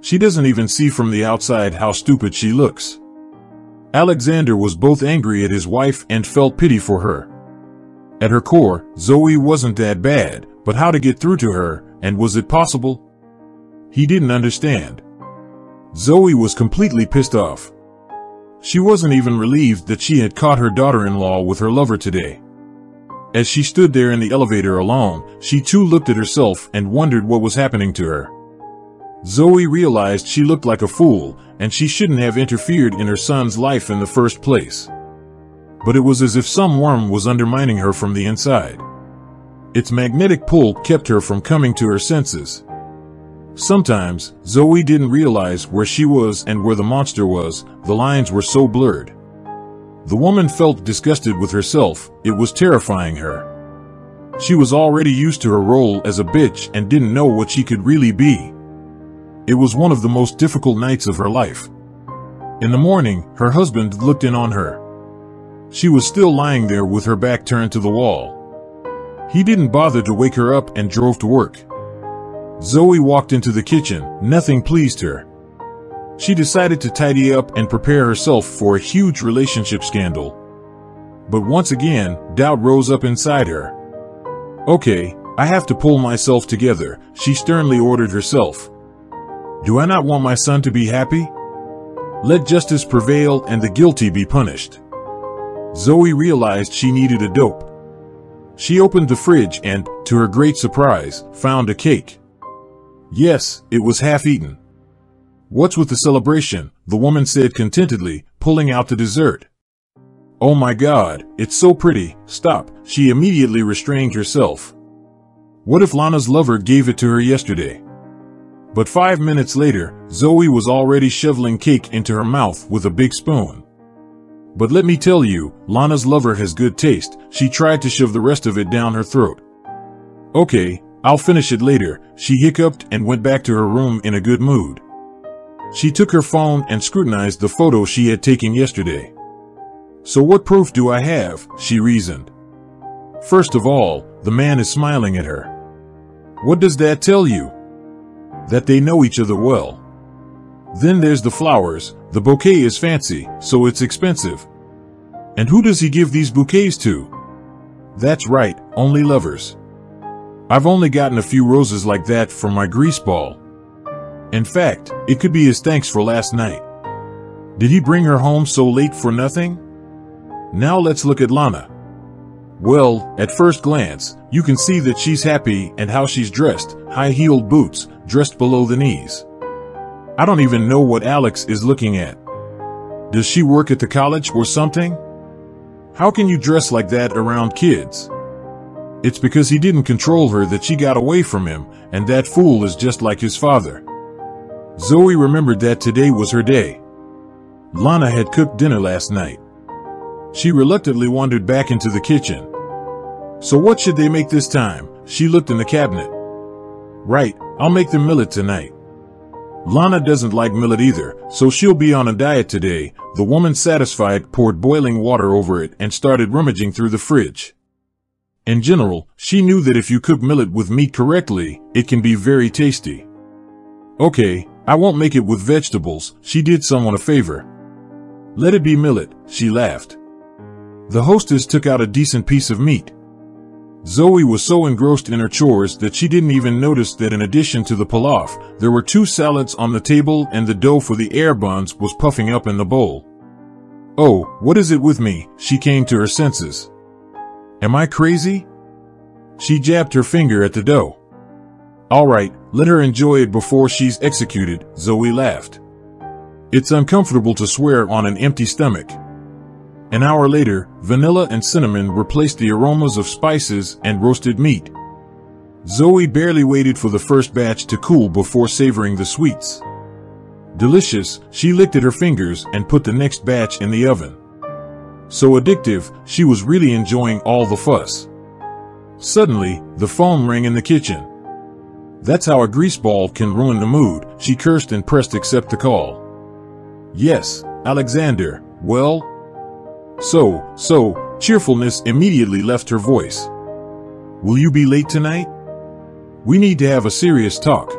A: She doesn't even see from the outside how stupid she looks. Alexander was both angry at his wife and felt pity for her. At her core, Zoe wasn't that bad, but how to get through to her, and was it possible? He didn't understand. Zoe was completely pissed off. She wasn't even relieved that she had caught her daughter-in-law with her lover today. As she stood there in the elevator alone, she too looked at herself and wondered what was happening to her. Zoe realized she looked like a fool, and she shouldn't have interfered in her son's life in the first place. But it was as if some worm was undermining her from the inside. Its magnetic pull kept her from coming to her senses. Sometimes, Zoe didn't realize where she was and where the monster was, the lines were so blurred. The woman felt disgusted with herself, it was terrifying her. She was already used to her role as a bitch and didn't know what she could really be. It was one of the most difficult nights of her life. In the morning, her husband looked in on her. She was still lying there with her back turned to the wall. He didn't bother to wake her up and drove to work. Zoe walked into the kitchen, nothing pleased her. She decided to tidy up and prepare herself for a huge relationship scandal. But once again, doubt rose up inside her. Okay, I have to pull myself together, she sternly ordered herself. Do I not want my son to be happy? Let justice prevail and the guilty be punished. Zoe realized she needed a dope. She opened the fridge and, to her great surprise, found a cake. Yes, it was half eaten. What's with the celebration? The woman said contentedly, pulling out the dessert. Oh my god, it's so pretty, stop, she immediately restrained herself. What if Lana's lover gave it to her yesterday? But five minutes later, Zoe was already shoveling cake into her mouth with a big spoon. But let me tell you, Lana's lover has good taste, she tried to shove the rest of it down her throat. Okay, I'll finish it later, she hiccuped and went back to her room in a good mood. She took her phone and scrutinized the photo she had taken yesterday. So what proof do I have, she reasoned. First of all, the man is smiling at her. What does that tell you? That they know each other well. Then there's the flowers, the bouquet is fancy, so it's expensive. And who does he give these bouquets to? That's right, only lovers. I've only gotten a few roses like that from my grease ball. In fact, it could be his thanks for last night. Did he bring her home so late for nothing? Now let's look at Lana. Well, at first glance, you can see that she's happy and how she's dressed, high-heeled boots, dressed below the knees. I don't even know what Alex is looking at. Does she work at the college or something? how can you dress like that around kids? It's because he didn't control her that she got away from him, and that fool is just like his father. Zoe remembered that today was her day. Lana had cooked dinner last night. She reluctantly wandered back into the kitchen. So what should they make this time? She looked in the cabinet. Right, I'll make them millet tonight. Lana doesn't like millet either, so she'll be on a diet today. The woman satisfied poured boiling water over it and started rummaging through the fridge. In general, she knew that if you cook millet with meat correctly, it can be very tasty. Okay, I won't make it with vegetables, she did someone a favor. Let it be millet, she laughed. The hostess took out a decent piece of meat. Zoe was so engrossed in her chores that she didn't even notice that in addition to the pilaf, there were two salads on the table and the dough for the air buns was puffing up in the bowl. Oh, what is it with me? She came to her senses. Am I crazy? She jabbed her finger at the dough. All right, let her enjoy it before she's executed, Zoe laughed. It's uncomfortable to swear on an empty stomach. An hour later, vanilla and cinnamon replaced the aromas of spices and roasted meat. Zoe barely waited for the first batch to cool before savoring the sweets. Delicious, she licked at her fingers and put the next batch in the oven. So addictive, she was really enjoying all the fuss. Suddenly, the phone rang in the kitchen. That's how a greaseball can ruin the mood, she cursed and pressed accept the call. Yes, Alexander, well, so, so, cheerfulness immediately left her voice. Will you be late tonight? We need to have a serious talk.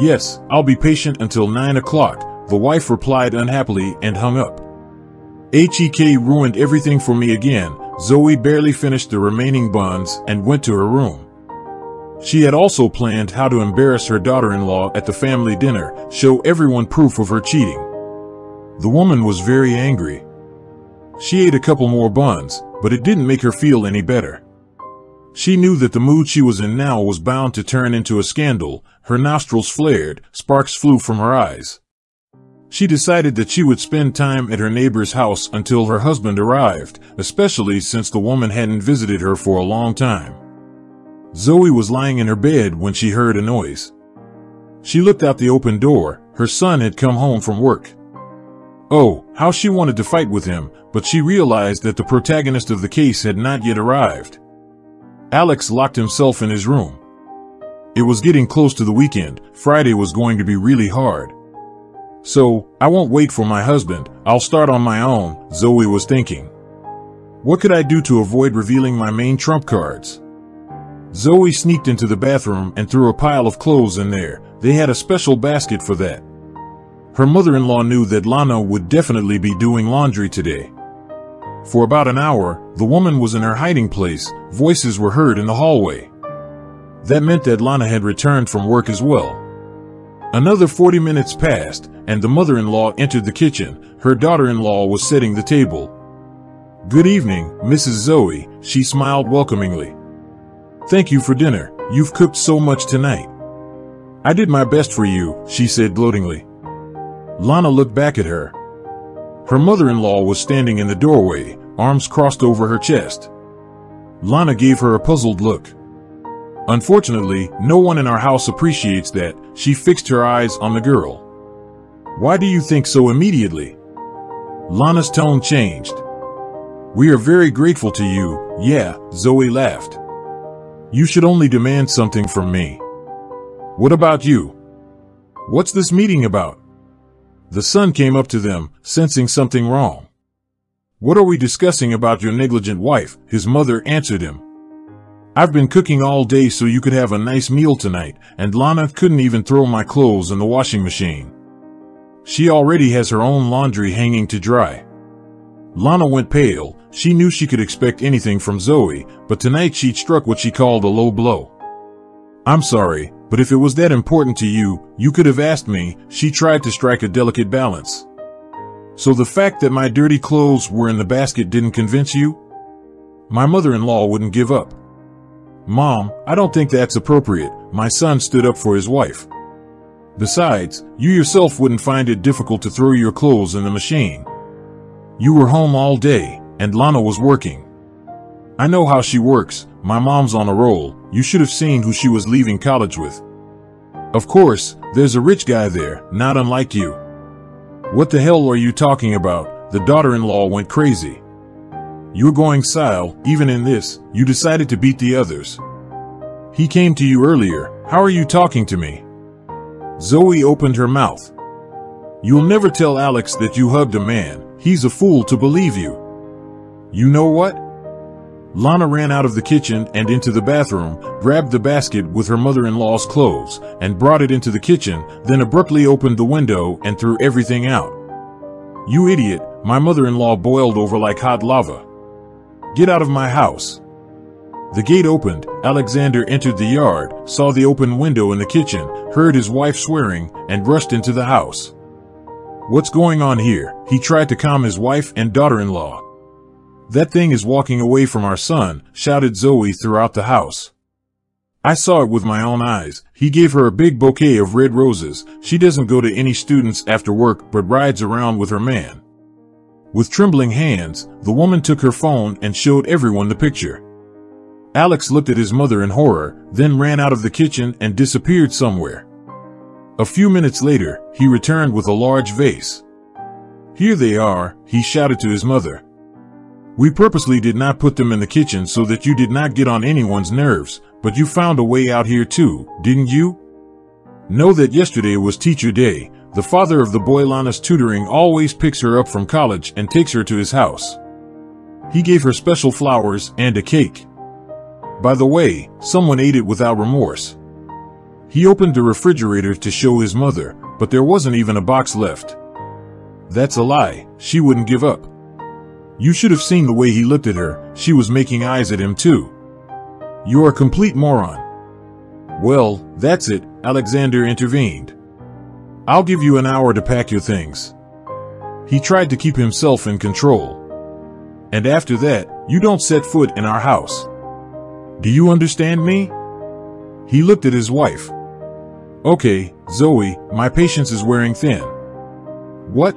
A: Yes, I'll be patient until 9 o'clock, the wife replied unhappily and hung up. HEK ruined everything for me again. Zoe barely finished the remaining buns and went to her room. She had also planned how to embarrass her daughter-in-law at the family dinner, show everyone proof of her cheating. The woman was very angry. She ate a couple more buns, but it didn't make her feel any better. She knew that the mood she was in now was bound to turn into a scandal. Her nostrils flared, sparks flew from her eyes. She decided that she would spend time at her neighbor's house until her husband arrived, especially since the woman hadn't visited her for a long time. Zoe was lying in her bed when she heard a noise. She looked out the open door. Her son had come home from work. Oh, how she wanted to fight with him, but she realized that the protagonist of the case had not yet arrived. Alex locked himself in his room. It was getting close to the weekend. Friday was going to be really hard. So, I won't wait for my husband. I'll start on my own, Zoe was thinking. What could I do to avoid revealing my main trump cards? Zoe sneaked into the bathroom and threw a pile of clothes in there. They had a special basket for that. Her mother-in-law knew that Lana would definitely be doing laundry today. For about an hour, the woman was in her hiding place, voices were heard in the hallway. That meant that Lana had returned from work as well. Another 40 minutes passed, and the mother-in-law entered the kitchen. Her daughter-in-law was setting the table. Good evening, Mrs. Zoe, she smiled welcomingly. Thank you for dinner. You've cooked so much tonight. I did my best for you, she said gloatingly. Lana looked back at her. Her mother-in-law was standing in the doorway, arms crossed over her chest. Lana gave her a puzzled look. Unfortunately, no one in our house appreciates that. She fixed her eyes on the girl. Why do you think so immediately? Lana's tone changed. We are very grateful to you, yeah, Zoe laughed. You should only demand something from me. What about you? What's this meeting about? The son came up to them, sensing something wrong. What are we discussing about your negligent wife? His mother answered him. I've been cooking all day so you could have a nice meal tonight, and Lana couldn't even throw my clothes in the washing machine. She already has her own laundry hanging to dry. Lana went pale. She knew she could expect anything from Zoe, but tonight she'd struck what she called a low blow. I'm sorry, but if it was that important to you, you could have asked me, she tried to strike a delicate balance. So the fact that my dirty clothes were in the basket didn't convince you? My mother-in-law wouldn't give up. Mom, I don't think that's appropriate. My son stood up for his wife. Besides, you yourself wouldn't find it difficult to throw your clothes in the machine. You were home all day, and Lana was working. I know how she works, my mom's on a roll, you should have seen who she was leaving college with. Of course, there's a rich guy there, not unlike you. What the hell are you talking about? The daughter-in-law went crazy. You're going Sile, even in this, you decided to beat the others. He came to you earlier, how are you talking to me? Zoe opened her mouth. You'll never tell Alex that you hugged a man, he's a fool to believe you. You know what? Lana ran out of the kitchen and into the bathroom, grabbed the basket with her mother-in-law's clothes, and brought it into the kitchen, then abruptly opened the window and threw everything out. You idiot, my mother-in-law boiled over like hot lava. Get out of my house. The gate opened, Alexander entered the yard, saw the open window in the kitchen, heard his wife swearing, and rushed into the house. What's going on here? He tried to calm his wife and daughter-in-law. That thing is walking away from our son, shouted Zoe throughout the house. I saw it with my own eyes. He gave her a big bouquet of red roses. She doesn't go to any students after work but rides around with her man. With trembling hands, the woman took her phone and showed everyone the picture. Alex looked at his mother in horror, then ran out of the kitchen and disappeared somewhere. A few minutes later, he returned with a large vase. Here they are, he shouted to his mother. We purposely did not put them in the kitchen so that you did not get on anyone's nerves, but you found a way out here too, didn't you? Know that yesterday was teacher day. The father of the boy Lana's tutoring always picks her up from college and takes her to his house. He gave her special flowers and a cake. By the way, someone ate it without remorse. He opened the refrigerator to show his mother, but there wasn't even a box left. That's a lie, she wouldn't give up. You should have seen the way he looked at her, she was making eyes at him too. You're a complete moron. Well, that's it, Alexander intervened. I'll give you an hour to pack your things. He tried to keep himself in control. And after that, you don't set foot in our house. Do you understand me? He looked at his wife. Okay, Zoe, my patience is wearing thin. What?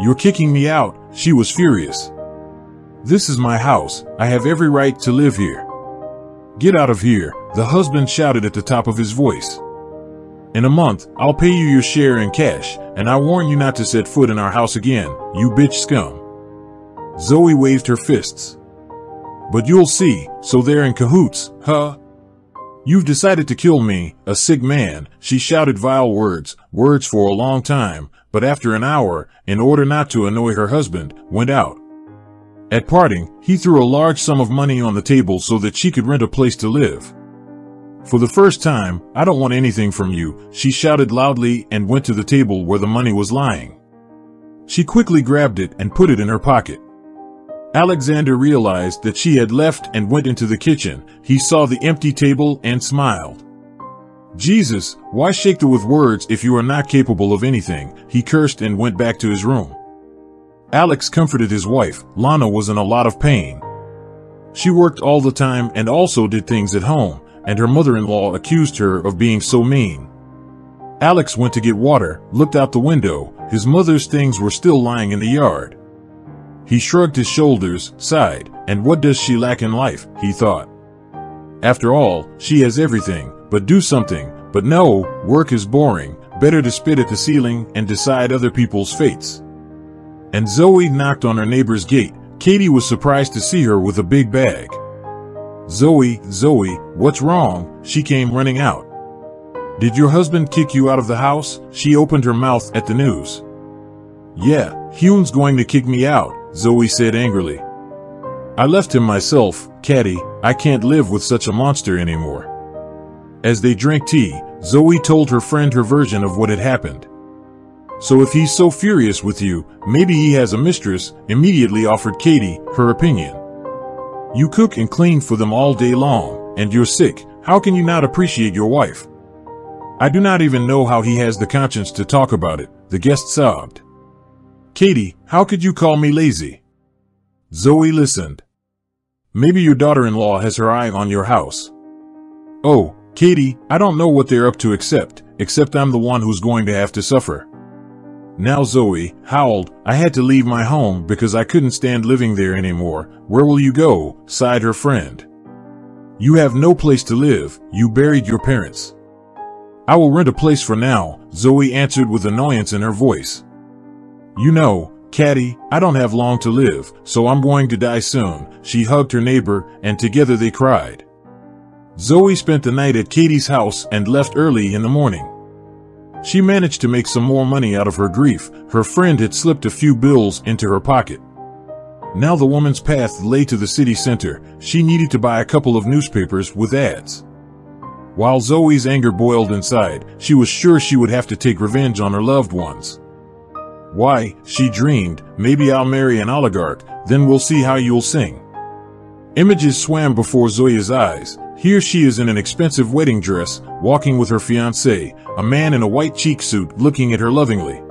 A: You're kicking me out, she was furious. This is my house, I have every right to live here. Get out of here, the husband shouted at the top of his voice. In a month, I'll pay you your share in cash, and I warn you not to set foot in our house again, you bitch scum. Zoe waved her fists. But you'll see, so they're in cahoots, huh? You've decided to kill me, a sick man, she shouted vile words, words for a long time, but after an hour, in order not to annoy her husband, went out. At parting, he threw a large sum of money on the table so that she could rent a place to live. For the first time, I don't want anything from you, she shouted loudly and went to the table where the money was lying. She quickly grabbed it and put it in her pocket. Alexander realized that she had left and went into the kitchen. He saw the empty table and smiled. Jesus, why shake the with words if you are not capable of anything? He cursed and went back to his room. Alex comforted his wife. Lana was in a lot of pain. She worked all the time and also did things at home, and her mother-in-law accused her of being so mean. Alex went to get water, looked out the window. His mother's things were still lying in the yard. He shrugged his shoulders, sighed, and what does she lack in life, he thought. After all, she has everything, but do something. But no, work is boring. Better to spit at the ceiling and decide other people's fates. And Zoe knocked on her neighbor's gate. Katie was surprised to see her with a big bag. Zoe, Zoe, what's wrong? She came running out. Did your husband kick you out of the house? She opened her mouth at the news. Yeah, Hugh's going to kick me out, Zoe said angrily. I left him myself, Caddy, I can't live with such a monster anymore. As they drank tea, Zoe told her friend her version of what had happened. So if he's so furious with you, maybe he has a mistress, immediately offered Katie her opinion. You cook and clean for them all day long, and you're sick, how can you not appreciate your wife? I do not even know how he has the conscience to talk about it, the guest sobbed. Katie, how could you call me lazy? Zoe listened. Maybe your daughter-in-law has her eye on your house. Oh, Katie, I don't know what they're up to except, except I'm the one who's going to have to suffer. Now Zoe, howled, I had to leave my home because I couldn't stand living there anymore. Where will you go? sighed her friend. You have no place to live, you buried your parents. I will rent a place for now, Zoe answered with annoyance in her voice. You know, Caddy, I don't have long to live, so I'm going to die soon. She hugged her neighbor, and together they cried. Zoe spent the night at Katie's house and left early in the morning. She managed to make some more money out of her grief. Her friend had slipped a few bills into her pocket. Now the woman's path lay to the city center. She needed to buy a couple of newspapers with ads. While Zoe's anger boiled inside, she was sure she would have to take revenge on her loved ones. Why, she dreamed, maybe I'll marry an oligarch, then we'll see how you'll sing. Images swam before Zoya's eyes. Here she is in an expensive wedding dress, walking with her fiancé, a man in a white cheek suit looking at her lovingly.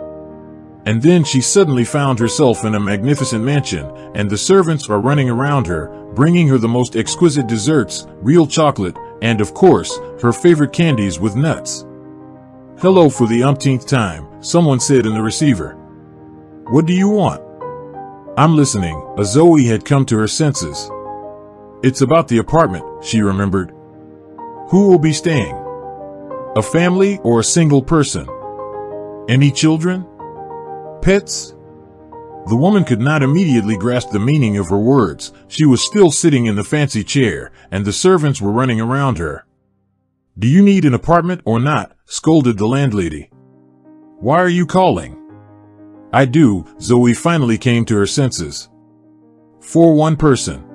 A: And then she suddenly found herself in a magnificent mansion, and the servants are running around her, bringing her the most exquisite desserts, real chocolate, and of course, her favorite candies with nuts. Hello for the umpteenth time, someone said in the receiver. What do you want? I'm listening. A Zoe had come to her senses. It's about the apartment, she remembered. Who will be staying? A family or a single person? Any children? Pets? The woman could not immediately grasp the meaning of her words. She was still sitting in the fancy chair, and the servants were running around her. Do you need an apartment or not? scolded the landlady. Why are you calling? I do, Zoe finally came to her senses. For one person.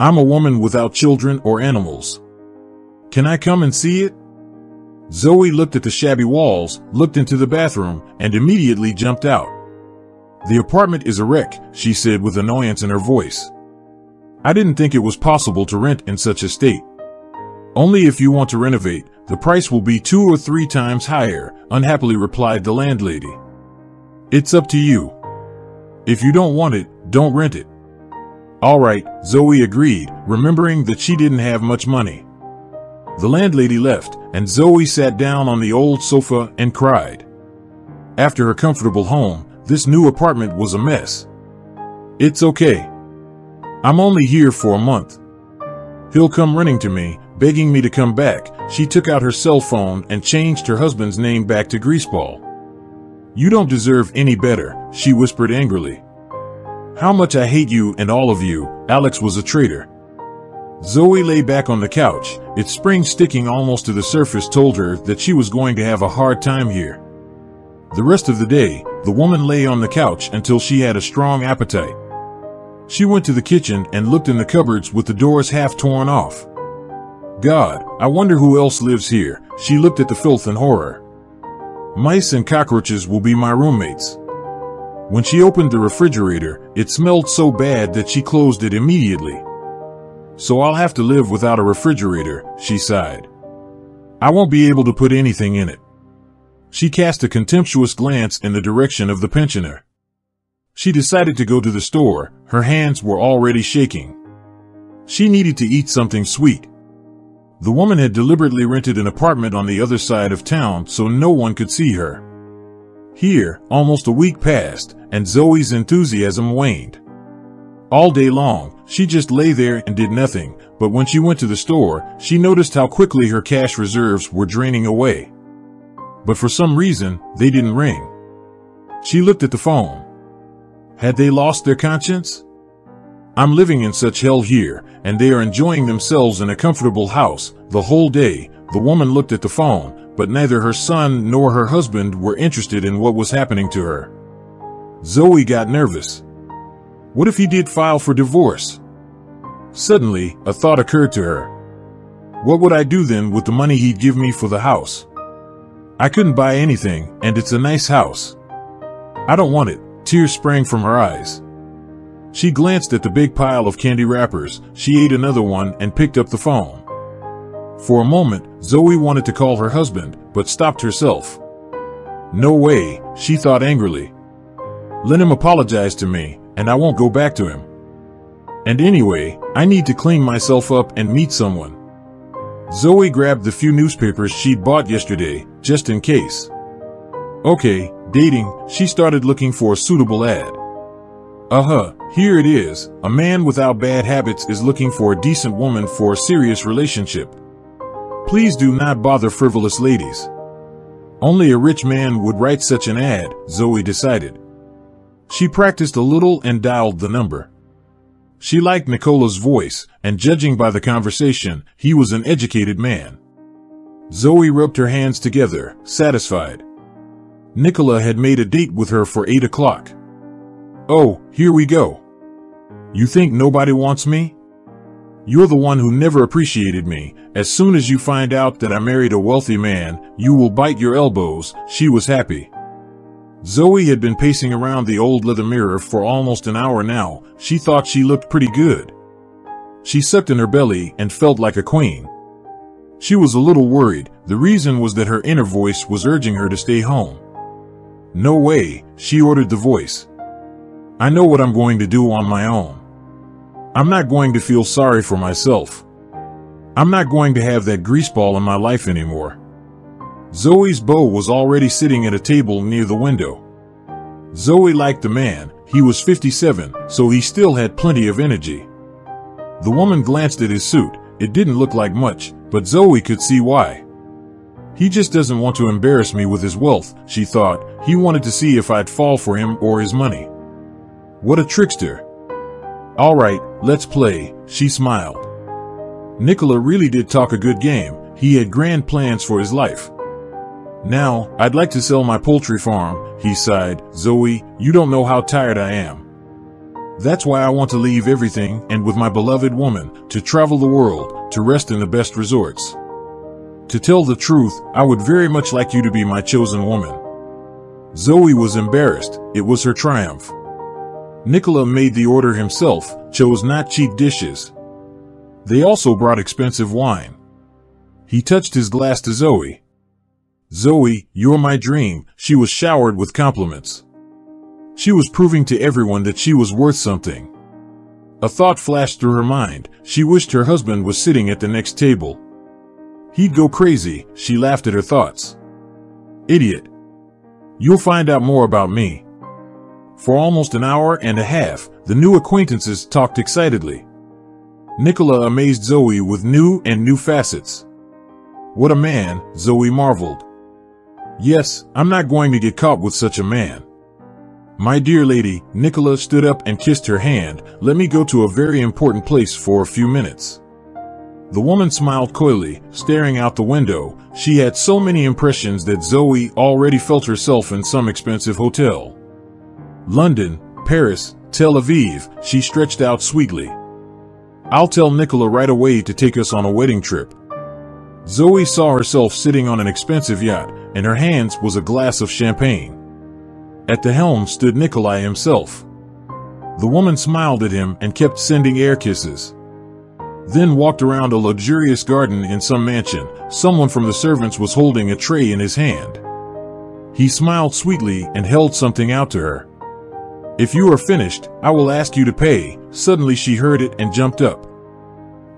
A: I'm a woman without children or animals. Can I come and see it? Zoe looked at the shabby walls, looked into the bathroom, and immediately jumped out. The apartment is a wreck, she said with annoyance in her voice. I didn't think it was possible to rent in such a state. Only if you want to renovate, the price will be two or three times higher, unhappily replied the landlady. It's up to you. If you don't want it, don't rent it. All right, Zoe agreed, remembering that she didn't have much money. The landlady left, and Zoe sat down on the old sofa and cried. After her comfortable home, this new apartment was a mess. It's okay. I'm only here for a month. He'll come running to me, begging me to come back. She took out her cell phone and changed her husband's name back to Greaseball. You don't deserve any better, she whispered angrily. How much I hate you and all of you, Alex was a traitor. Zoe lay back on the couch, its spring sticking almost to the surface told her that she was going to have a hard time here. The rest of the day, the woman lay on the couch until she had a strong appetite. She went to the kitchen and looked in the cupboards with the doors half torn off. God, I wonder who else lives here. She looked at the filth and horror. Mice and cockroaches will be my roommates. When she opened the refrigerator, it smelled so bad that she closed it immediately. So I'll have to live without a refrigerator, she sighed. I won't be able to put anything in it. She cast a contemptuous glance in the direction of the pensioner. She decided to go to the store, her hands were already shaking. She needed to eat something sweet. The woman had deliberately rented an apartment on the other side of town so no one could see her. Here, almost a week passed, and Zoe's enthusiasm waned. All day long, she just lay there and did nothing, but when she went to the store, she noticed how quickly her cash reserves were draining away. But for some reason, they didn't ring. She looked at the phone. Had they lost their conscience? I'm living in such hell here, and they are enjoying themselves in a comfortable house, the whole day. The woman looked at the phone, but neither her son nor her husband were interested in what was happening to her. Zoe got nervous. What if he did file for divorce? Suddenly, a thought occurred to her. What would I do then with the money he'd give me for the house? I couldn't buy anything, and it's a nice house. I don't want it. Tears sprang from her eyes. She glanced at the big pile of candy wrappers, she ate another one and picked up the phone. For a moment, Zoe wanted to call her husband, but stopped herself. No way, she thought angrily. Let him apologize to me, and I won't go back to him. And anyway, I need to clean myself up and meet someone. Zoe grabbed the few newspapers she'd bought yesterday, just in case. Okay, Dating, she started looking for a suitable ad. Uh-huh, here it is. A man without bad habits is looking for a decent woman for a serious relationship. Please do not bother frivolous ladies. Only a rich man would write such an ad, Zoe decided. She practiced a little and dialed the number. She liked Nicola's voice, and judging by the conversation, he was an educated man. Zoe rubbed her hands together, satisfied. Nicola had made a date with her for 8 o'clock. Oh, here we go. You think nobody wants me? You're the one who never appreciated me. As soon as you find out that I married a wealthy man, you will bite your elbows. She was happy. Zoe had been pacing around the old leather mirror for almost an hour now. She thought she looked pretty good. She sucked in her belly and felt like a queen. She was a little worried. The reason was that her inner voice was urging her to stay home. No way, she ordered the voice. I know what I'm going to do on my own. I'm not going to feel sorry for myself. I'm not going to have that greaseball in my life anymore. Zoe's beau was already sitting at a table near the window. Zoe liked the man. He was 57, so he still had plenty of energy. The woman glanced at his suit. It didn't look like much, but Zoe could see why. He just doesn't want to embarrass me with his wealth, she thought. He wanted to see if I'd fall for him or his money. What a trickster. All right, let's play, she smiled. Nicola really did talk a good game. He had grand plans for his life. Now, I'd like to sell my poultry farm, he sighed. Zoe, you don't know how tired I am. That's why I want to leave everything and with my beloved woman to travel the world, to rest in the best resorts. To tell the truth, I would very much like you to be my chosen woman. Zoe was embarrassed. It was her triumph. Nicola made the order himself, chose not cheap dishes. They also brought expensive wine. He touched his glass to Zoe. Zoe, you're my dream. She was showered with compliments. She was proving to everyone that she was worth something. A thought flashed through her mind. She wished her husband was sitting at the next table. He'd go crazy. She laughed at her thoughts. Idiot. You'll find out more about me. For almost an hour and a half, the new acquaintances talked excitedly. Nicola amazed Zoe with new and new facets. What a man, Zoe marveled. Yes, I'm not going to get caught with such a man. My dear lady, Nicola stood up and kissed her hand. Let me go to a very important place for a few minutes. The woman smiled coyly, staring out the window. She had so many impressions that Zoe already felt herself in some expensive hotel. London, Paris, Tel Aviv, she stretched out sweetly. I'll tell Nicola right away to take us on a wedding trip. Zoe saw herself sitting on an expensive yacht, in her hands was a glass of champagne. At the helm stood Nikolai himself. The woman smiled at him and kept sending air kisses. Then walked around a luxurious garden in some mansion. Someone from the servants was holding a tray in his hand. He smiled sweetly and held something out to her. If you are finished, I will ask you to pay. Suddenly she heard it and jumped up.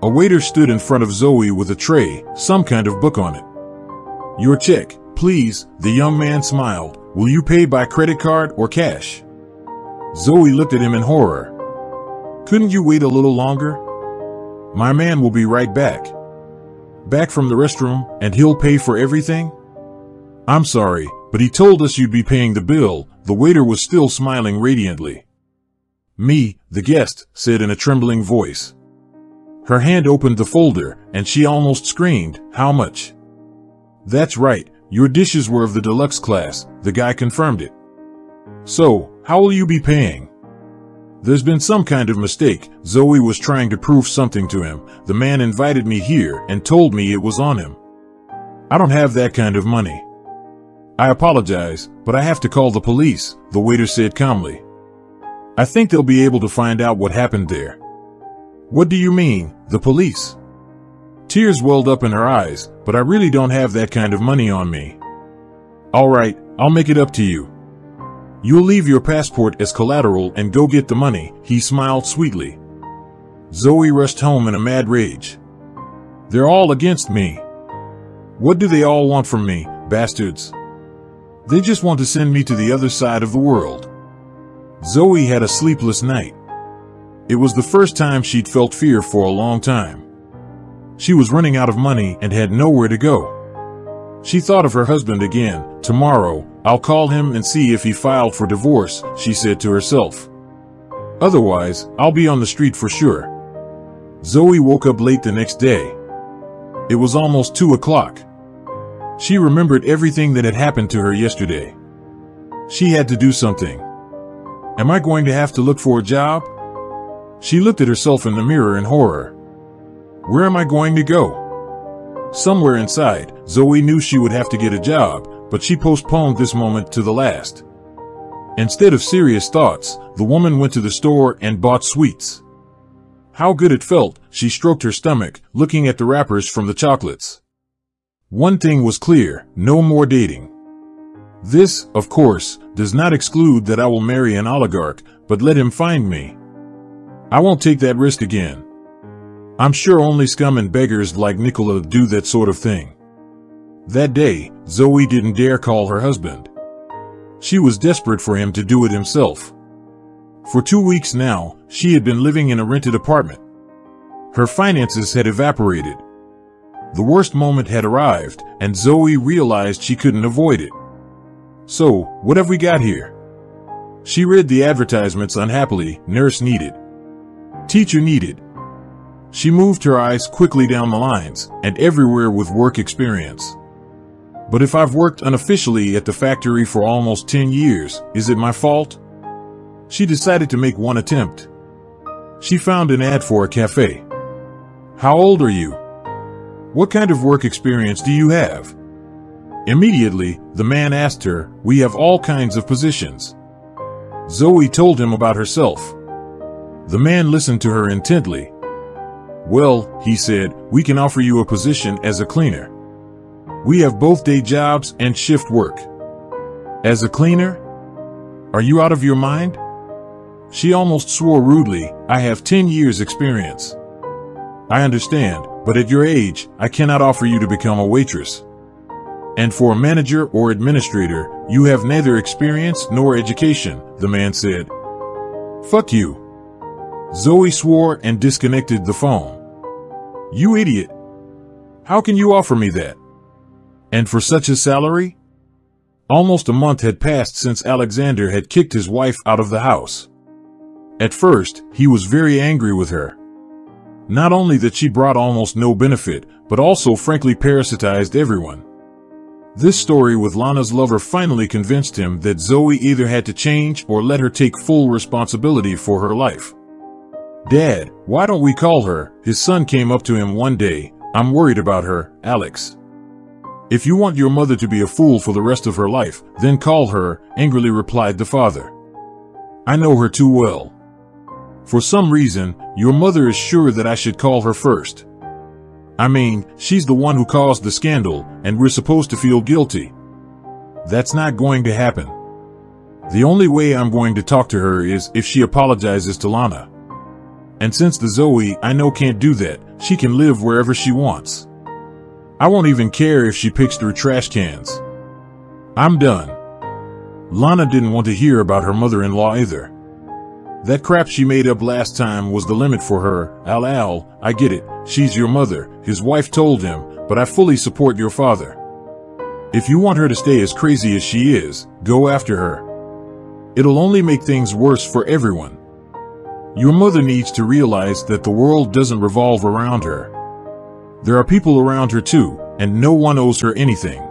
A: A waiter stood in front of Zoe with a tray, some kind of book on it. Your check, please, the young man smiled. Will you pay by credit card or cash? Zoe looked at him in horror. Couldn't you wait a little longer? My man will be right back. Back from the restroom, and he'll pay for everything? I'm sorry, but he told us you'd be paying the bill. The waiter was still smiling radiantly. Me, the guest, said in a trembling voice. Her hand opened the folder, and she almost screamed, How much? That's right, your dishes were of the deluxe class, the guy confirmed it. So, how will you be paying? There's been some kind of mistake. Zoe was trying to prove something to him. The man invited me here and told me it was on him. I don't have that kind of money. I apologize, but I have to call the police, the waiter said calmly. I think they'll be able to find out what happened there. What do you mean, the police? Tears welled up in her eyes, but I really don't have that kind of money on me. All right, I'll make it up to you. You'll leave your passport as collateral and go get the money, he smiled sweetly. Zoe rushed home in a mad rage. They're all against me. What do they all want from me, bastards? They just want to send me to the other side of the world. Zoe had a sleepless night. It was the first time she'd felt fear for a long time. She was running out of money and had nowhere to go. She thought of her husband again. Tomorrow, I'll call him and see if he filed for divorce, she said to herself. Otherwise, I'll be on the street for sure. Zoe woke up late the next day. It was almost two o'clock. She remembered everything that had happened to her yesterday. She had to do something. Am I going to have to look for a job? She looked at herself in the mirror in horror. Where am I going to go? Somewhere inside, Zoe knew she would have to get a job, but she postponed this moment to the last. Instead of serious thoughts, the woman went to the store and bought sweets. How good it felt, she stroked her stomach, looking at the wrappers from the chocolates. One thing was clear, no more dating. This, of course, does not exclude that I will marry an oligarch, but let him find me. I won't take that risk again. I'm sure only scum and beggars like Nicola do that sort of thing. That day, Zoe didn't dare call her husband. She was desperate for him to do it himself. For two weeks now, she had been living in a rented apartment. Her finances had evaporated. The worst moment had arrived, and Zoe realized she couldn't avoid it. So, what have we got here? She read the advertisements unhappily, nurse needed. Teacher needed. She moved her eyes quickly down the lines, and everywhere with work experience. But if I've worked unofficially at the factory for almost 10 years, is it my fault? She decided to make one attempt. She found an ad for a cafe. How old are you? What kind of work experience do you have? Immediately, the man asked her, We have all kinds of positions. Zoe told him about herself. The man listened to her intently. Well, he said, we can offer you a position as a cleaner. We have both day jobs and shift work. As a cleaner? Are you out of your mind? She almost swore rudely, I have 10 years experience. I understand, but at your age, I cannot offer you to become a waitress. And for a manager or administrator, you have neither experience nor education, the man said. Fuck you. Zoe swore and disconnected the phone. You idiot. How can you offer me that? And for such a salary? Almost a month had passed since Alexander had kicked his wife out of the house. At first, he was very angry with her. Not only that she brought almost no benefit, but also frankly parasitized everyone. This story with Lana's lover finally convinced him that Zoe either had to change or let her take full responsibility for her life. Dad, why don't we call her? His son came up to him one day. I'm worried about her, Alex. If you want your mother to be a fool for the rest of her life, then call her, angrily replied the father. I know her too well. For some reason, your mother is sure that I should call her first. I mean, she's the one who caused the scandal, and we're supposed to feel guilty. That's not going to happen. The only way I'm going to talk to her is if she apologizes to Lana. And since the Zoe I know can't do that, she can live wherever she wants. I won't even care if she picks through trash cans. I'm done. Lana didn't want to hear about her mother-in-law either. That crap she made up last time was the limit for her. Al Al, I get it. She's your mother, his wife told him, but I fully support your father. If you want her to stay as crazy as she is, go after her. It'll only make things worse for everyone. Your mother needs to realize that the world doesn't revolve around her. There are people around her too, and no one owes her anything.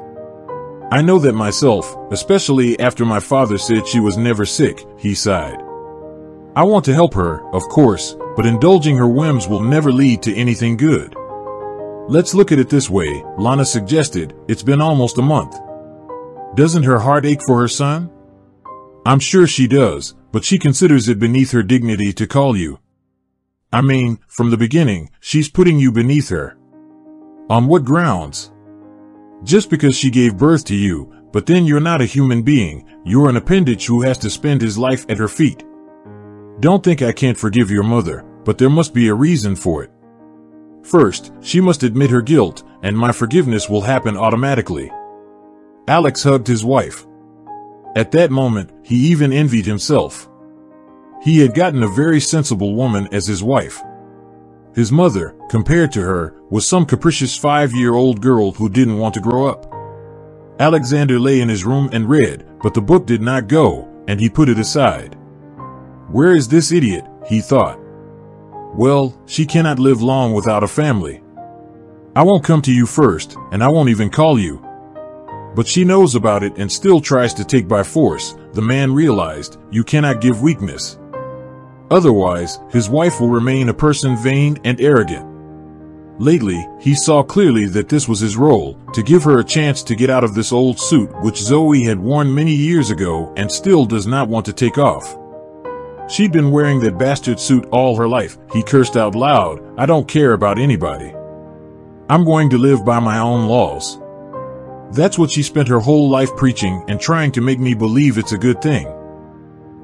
A: I know that myself, especially after my father said she was never sick, he sighed. I want to help her, of course, but indulging her whims will never lead to anything good. Let's look at it this way, Lana suggested, it's been almost a month. Doesn't her heart ache for her son? I'm sure she does, but she considers it beneath her dignity to call you. I mean, from the beginning, she's putting you beneath her. On what grounds? Just because she gave birth to you, but then you're not a human being, you're an appendage who has to spend his life at her feet. Don't think I can't forgive your mother, but there must be a reason for it. First, she must admit her guilt, and my forgiveness will happen automatically. Alex hugged his wife. At that moment, he even envied himself. He had gotten a very sensible woman as his wife. His mother, compared to her, was some capricious five-year-old girl who didn't want to grow up. Alexander lay in his room and read, but the book did not go, and he put it aside. Where is this idiot? he thought. Well, she cannot live long without a family. I won't come to you first, and I won't even call you. But she knows about it and still tries to take by force. The man realized, you cannot give weakness. Otherwise, his wife will remain a person vain and arrogant. Lately, he saw clearly that this was his role, to give her a chance to get out of this old suit which Zoe had worn many years ago and still does not want to take off. She'd been wearing that bastard suit all her life. He cursed out loud, I don't care about anybody. I'm going to live by my own laws. That's what she spent her whole life preaching and trying to make me believe it's a good thing.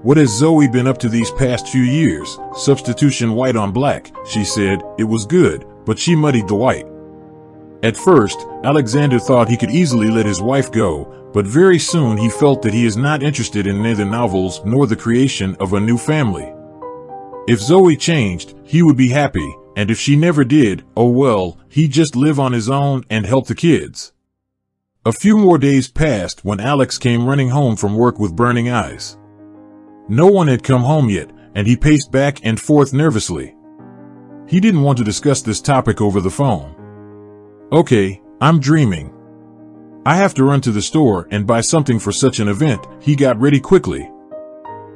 A: What has Zoe been up to these past few years? Substitution white on black, she said. It was good, but she muddied the white. At first, Alexander thought he could easily let his wife go, but very soon he felt that he is not interested in neither novels nor the creation of a new family. If Zoe changed, he would be happy, and if she never did, oh well, he'd just live on his own and help the kids. A few more days passed when Alex came running home from work with burning eyes. No one had come home yet, and he paced back and forth nervously. He didn't want to discuss this topic over the phone. Okay, I'm dreaming. I have to run to the store and buy something for such an event. He got ready quickly.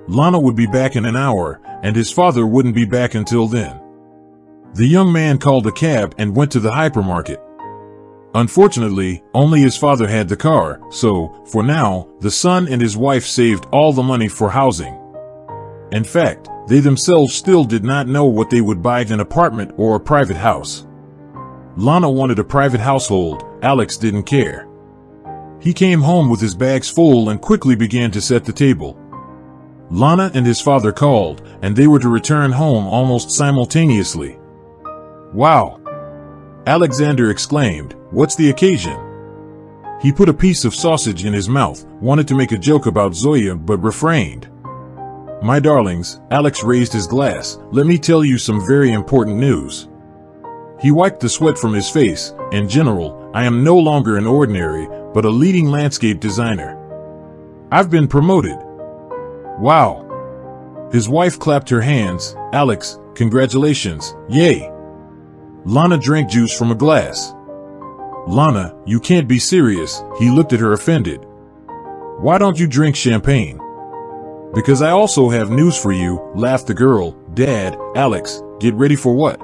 A: Lana would be back in an hour, and his father wouldn't be back until then. The young man called a cab and went to the hypermarket. Unfortunately, only his father had the car, so, for now, the son and his wife saved all the money for housing. In fact, they themselves still did not know what they would buy an apartment or a private house. Lana wanted a private household, Alex didn't care. He came home with his bags full and quickly began to set the table. Lana and his father called, and they were to return home almost simultaneously. Wow! Alexander exclaimed, What's the occasion? He put a piece of sausage in his mouth, wanted to make a joke about Zoya, but refrained. My darlings, Alex raised his glass, let me tell you some very important news. He wiped the sweat from his face. In general, I am no longer an ordinary, but a leading landscape designer. I've been promoted. Wow. His wife clapped her hands. Alex, congratulations. Yay. Lana drank juice from a glass. Lana, you can't be serious. He looked at her offended. Why don't you drink champagne? Because I also have news for you, laughed the girl. Dad, Alex, get ready for what?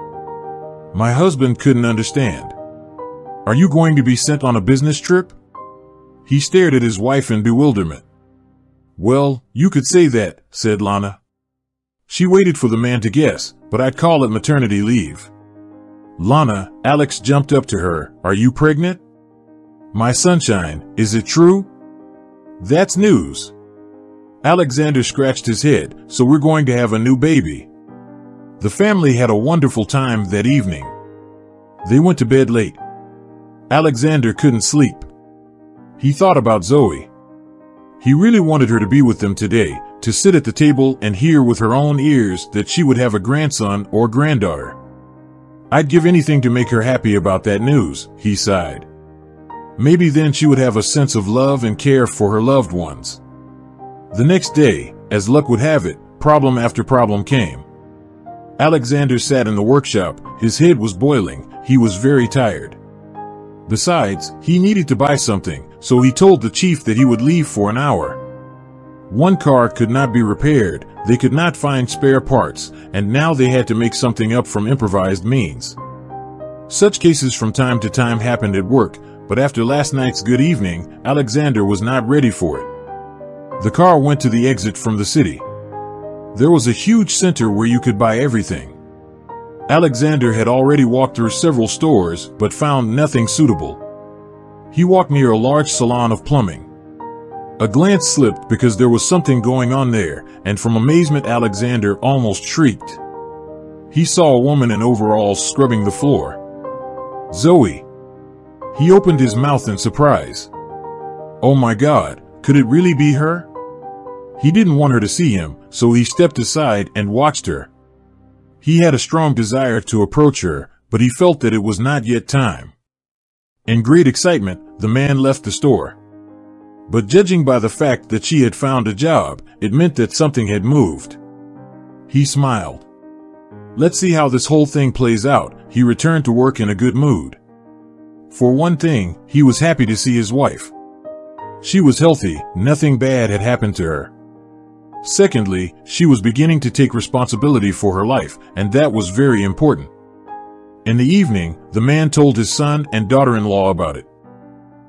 A: My husband couldn't understand. Are you going to be sent on a business trip? He stared at his wife in bewilderment. Well, you could say that, said Lana. She waited for the man to guess, but I'd call it maternity leave. Lana, Alex jumped up to her. Are you pregnant? My sunshine, is it true? That's news. Alexander scratched his head, so we're going to have a new baby. The family had a wonderful time that evening. They went to bed late. Alexander couldn't sleep. He thought about Zoe. He really wanted her to be with them today, to sit at the table and hear with her own ears that she would have a grandson or granddaughter. I'd give anything to make her happy about that news, he sighed. Maybe then she would have a sense of love and care for her loved ones. The next day, as luck would have it, problem after problem came. Alexander sat in the workshop, his head was boiling, he was very tired. Besides, he needed to buy something, so he told the chief that he would leave for an hour. One car could not be repaired, they could not find spare parts, and now they had to make something up from improvised means. Such cases from time to time happened at work, but after last night's good evening, Alexander was not ready for it. The car went to the exit from the city. There was a huge center where you could buy everything. Alexander had already walked through several stores, but found nothing suitable. He walked near a large salon of plumbing. A glance slipped because there was something going on there, and from amazement Alexander almost shrieked. He saw a woman in overalls scrubbing the floor. Zoe. He opened his mouth in surprise. Oh my god, could it really be her? He didn't want her to see him, so he stepped aside and watched her. He had a strong desire to approach her, but he felt that it was not yet time. In great excitement, the man left the store. But judging by the fact that she had found a job, it meant that something had moved. He smiled. Let's see how this whole thing plays out. He returned to work in a good mood. For one thing, he was happy to see his wife. She was healthy, nothing bad had happened to her. Secondly, she was beginning to take responsibility for her life, and that was very important. In the evening, the man told his son and daughter-in-law about it.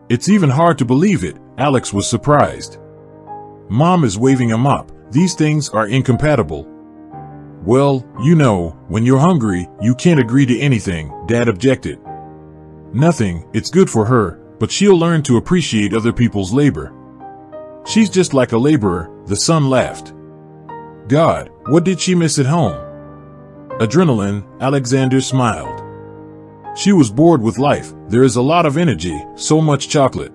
A: It's even hard to believe it, Alex was surprised. Mom is waving a mop. These things are incompatible. Well, you know, when you're hungry, you can't agree to anything, Dad objected. Nothing, it's good for her, but she'll learn to appreciate other people's labor. She's just like a laborer, the son laughed. God, what did she miss at home? Adrenaline, Alexander smiled. She was bored with life, there is a lot of energy, so much chocolate.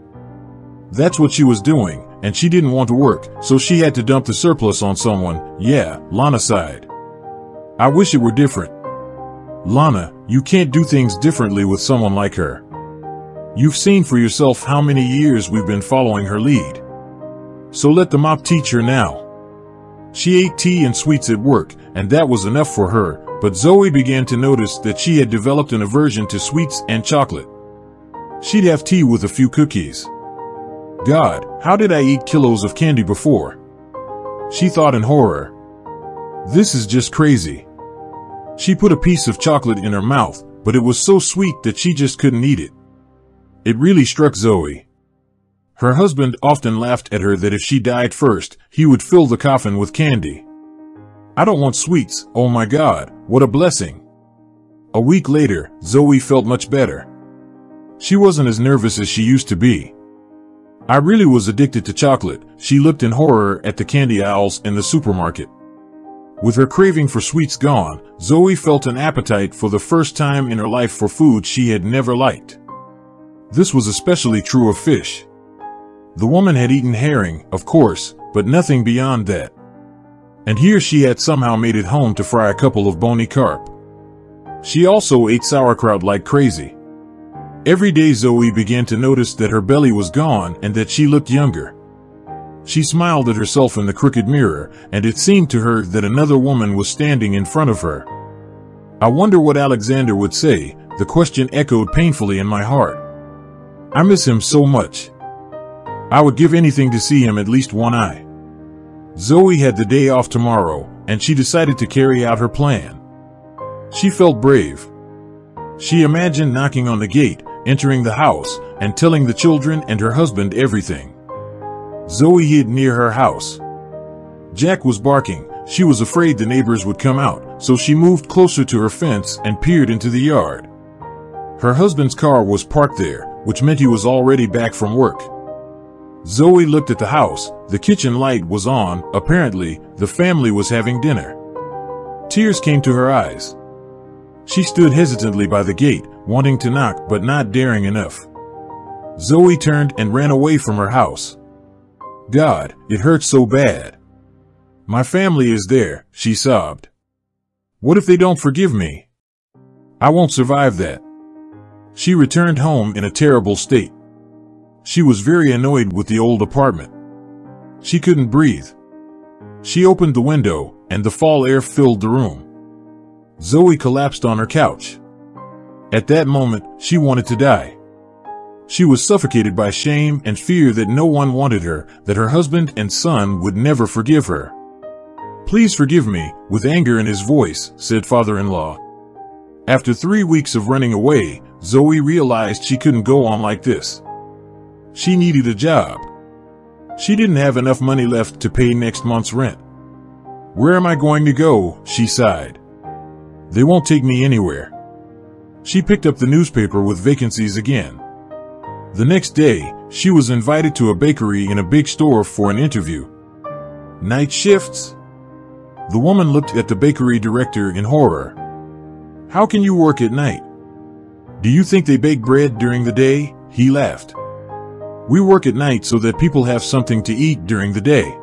A: That's what she was doing, and she didn't want to work, so she had to dump the surplus on someone, yeah, Lana sighed. I wish it were different. Lana, you can't do things differently with someone like her. You've seen for yourself how many years we've been following her lead. So let the mop teach her now. She ate tea and sweets at work, and that was enough for her, but Zoe began to notice that she had developed an aversion to sweets and chocolate. She'd have tea with a few cookies. God, how did I eat kilos of candy before? She thought in horror. This is just crazy. She put a piece of chocolate in her mouth, but it was so sweet that she just couldn't eat it. It really struck Zoe. Her husband often laughed at her that if she died first, he would fill the coffin with candy. I don't want sweets, oh my god, what a blessing. A week later, Zoe felt much better. She wasn't as nervous as she used to be. I really was addicted to chocolate, she looked in horror at the candy aisles in the supermarket. With her craving for sweets gone, Zoe felt an appetite for the first time in her life for food she had never liked. This was especially true of fish. The woman had eaten herring, of course, but nothing beyond that. And here she had somehow made it home to fry a couple of bony carp. She also ate sauerkraut like crazy. Every day Zoe began to notice that her belly was gone and that she looked younger. She smiled at herself in the crooked mirror, and it seemed to her that another woman was standing in front of her. I wonder what Alexander would say, the question echoed painfully in my heart. I miss him so much. I would give anything to see him at least one eye. Zoe had the day off tomorrow, and she decided to carry out her plan. She felt brave. She imagined knocking on the gate, entering the house, and telling the children and her husband everything. Zoe hid near her house. Jack was barking. She was afraid the neighbors would come out, so she moved closer to her fence and peered into the yard. Her husband's car was parked there, which meant he was already back from work. Zoe looked at the house. The kitchen light was on. Apparently, the family was having dinner. Tears came to her eyes. She stood hesitantly by the gate, wanting to knock but not daring enough. Zoe turned and ran away from her house. God, it hurts so bad. My family is there, she sobbed. What if they don't forgive me? I won't survive that. She returned home in a terrible state. She was very annoyed with the old apartment. She couldn't breathe. She opened the window, and the fall air filled the room. Zoe collapsed on her couch. At that moment, she wanted to die. She was suffocated by shame and fear that no one wanted her, that her husband and son would never forgive her. Please forgive me, with anger in his voice, said father-in-law. After three weeks of running away, Zoe realized she couldn't go on like this. She needed a job. She didn't have enough money left to pay next month's rent. Where am I going to go? She sighed. They won't take me anywhere. She picked up the newspaper with vacancies again. The next day, she was invited to a bakery in a big store for an interview. Night shifts? The woman looked at the bakery director in horror. How can you work at night? Do you think they bake bread during the day? He laughed. We work at night so that people have something to eat during the day.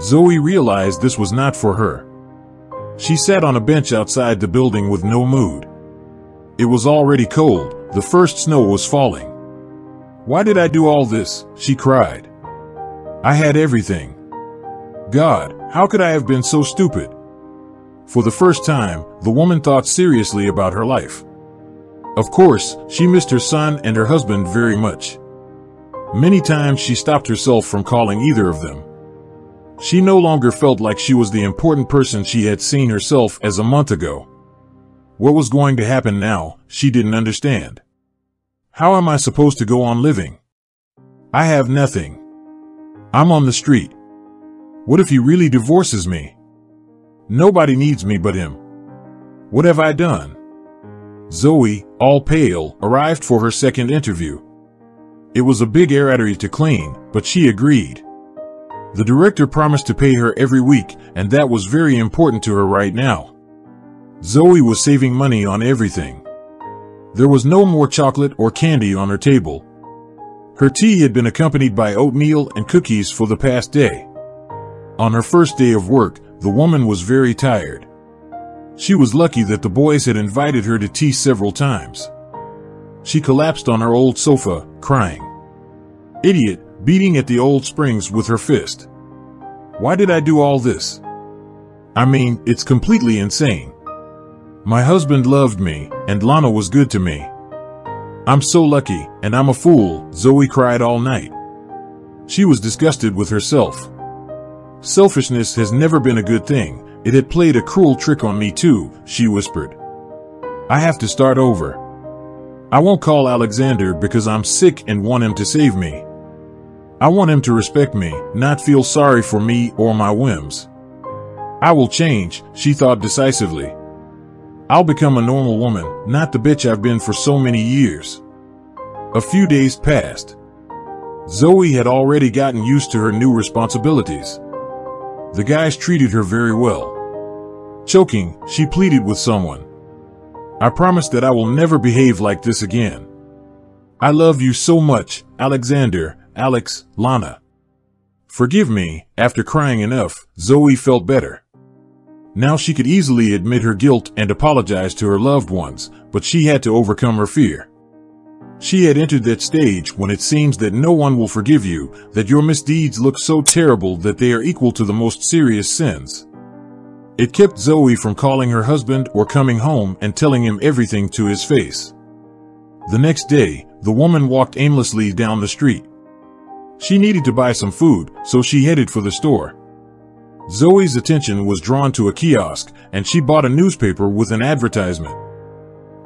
A: Zoe realized this was not for her. She sat on a bench outside the building with no mood. It was already cold, the first snow was falling. Why did I do all this? she cried. I had everything. God, how could I have been so stupid? For the first time, the woman thought seriously about her life. Of course, she missed her son and her husband very much. Many times she stopped herself from calling either of them. She no longer felt like she was the important person she had seen herself as a month ago. What was going to happen now, she didn't understand. How am I supposed to go on living? I have nothing. I'm on the street. What if he really divorces me? Nobody needs me but him. What have I done? Zoe, all pale, arrived for her second interview. It was a big area to clean, but she agreed. The director promised to pay her every week, and that was very important to her right now. Zoe was saving money on everything. There was no more chocolate or candy on her table. Her tea had been accompanied by oatmeal and cookies for the past day. On her first day of work, the woman was very tired. She was lucky that the boys had invited her to tea several times. She collapsed on her old sofa, crying. Idiot, beating at the old springs with her fist. Why did I do all this? I mean, it's completely insane. My husband loved me, and Lana was good to me. I'm so lucky, and I'm a fool, Zoe cried all night. She was disgusted with herself. Selfishness has never been a good thing. It had played a cruel trick on me too, she whispered. I have to start over. I won't call Alexander because I'm sick and want him to save me. I want him to respect me, not feel sorry for me or my whims. I will change, she thought decisively. I'll become a normal woman, not the bitch I've been for so many years. A few days passed. Zoe had already gotten used to her new responsibilities. The guys treated her very well. Choking, she pleaded with someone. I promise that I will never behave like this again. I love you so much, Alexander, Alex, Lana. Forgive me, after crying enough, Zoe felt better. Now she could easily admit her guilt and apologize to her loved ones, but she had to overcome her fear. She had entered that stage when it seems that no one will forgive you, that your misdeeds look so terrible that they are equal to the most serious sins. It kept Zoe from calling her husband or coming home and telling him everything to his face. The next day, the woman walked aimlessly down the street. She needed to buy some food, so she headed for the store. Zoe's attention was drawn to a kiosk, and she bought a newspaper with an advertisement.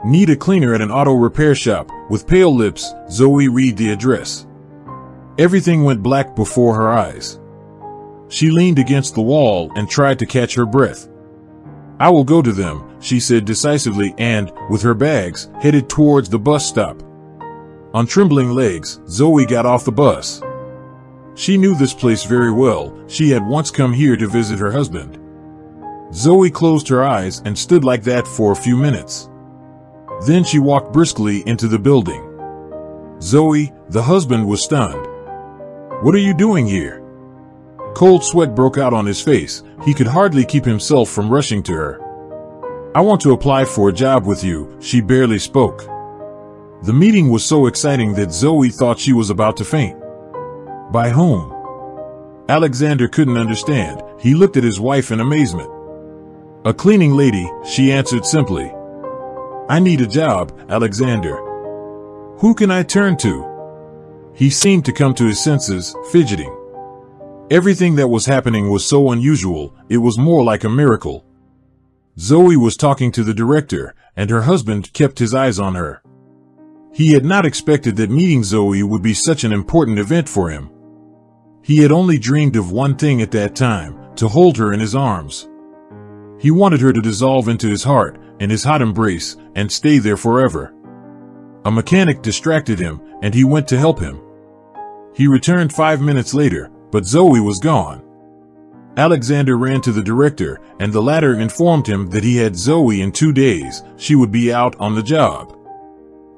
A: Need a cleaner at an auto repair shop. With pale lips, Zoe read the address. Everything went black before her eyes. She leaned against the wall and tried to catch her breath. I will go to them, she said decisively and, with her bags, headed towards the bus stop. On trembling legs, Zoe got off the bus. She knew this place very well. She had once come here to visit her husband. Zoe closed her eyes and stood like that for a few minutes. Then she walked briskly into the building. Zoe, the husband, was stunned. What are you doing here? Cold sweat broke out on his face. He could hardly keep himself from rushing to her. I want to apply for a job with you, she barely spoke. The meeting was so exciting that Zoe thought she was about to faint. By whom? Alexander couldn't understand. He looked at his wife in amazement. A cleaning lady, she answered simply. I need a job, Alexander. Who can I turn to? He seemed to come to his senses, fidgeting. Everything that was happening was so unusual, it was more like a miracle. Zoe was talking to the director, and her husband kept his eyes on her. He had not expected that meeting Zoe would be such an important event for him. He had only dreamed of one thing at that time, to hold her in his arms. He wanted her to dissolve into his heart, in his hot embrace, and stay there forever. A mechanic distracted him, and he went to help him. He returned five minutes later, but Zoe was gone. Alexander ran to the director, and the latter informed him that he had Zoe in two days, she would be out on the job.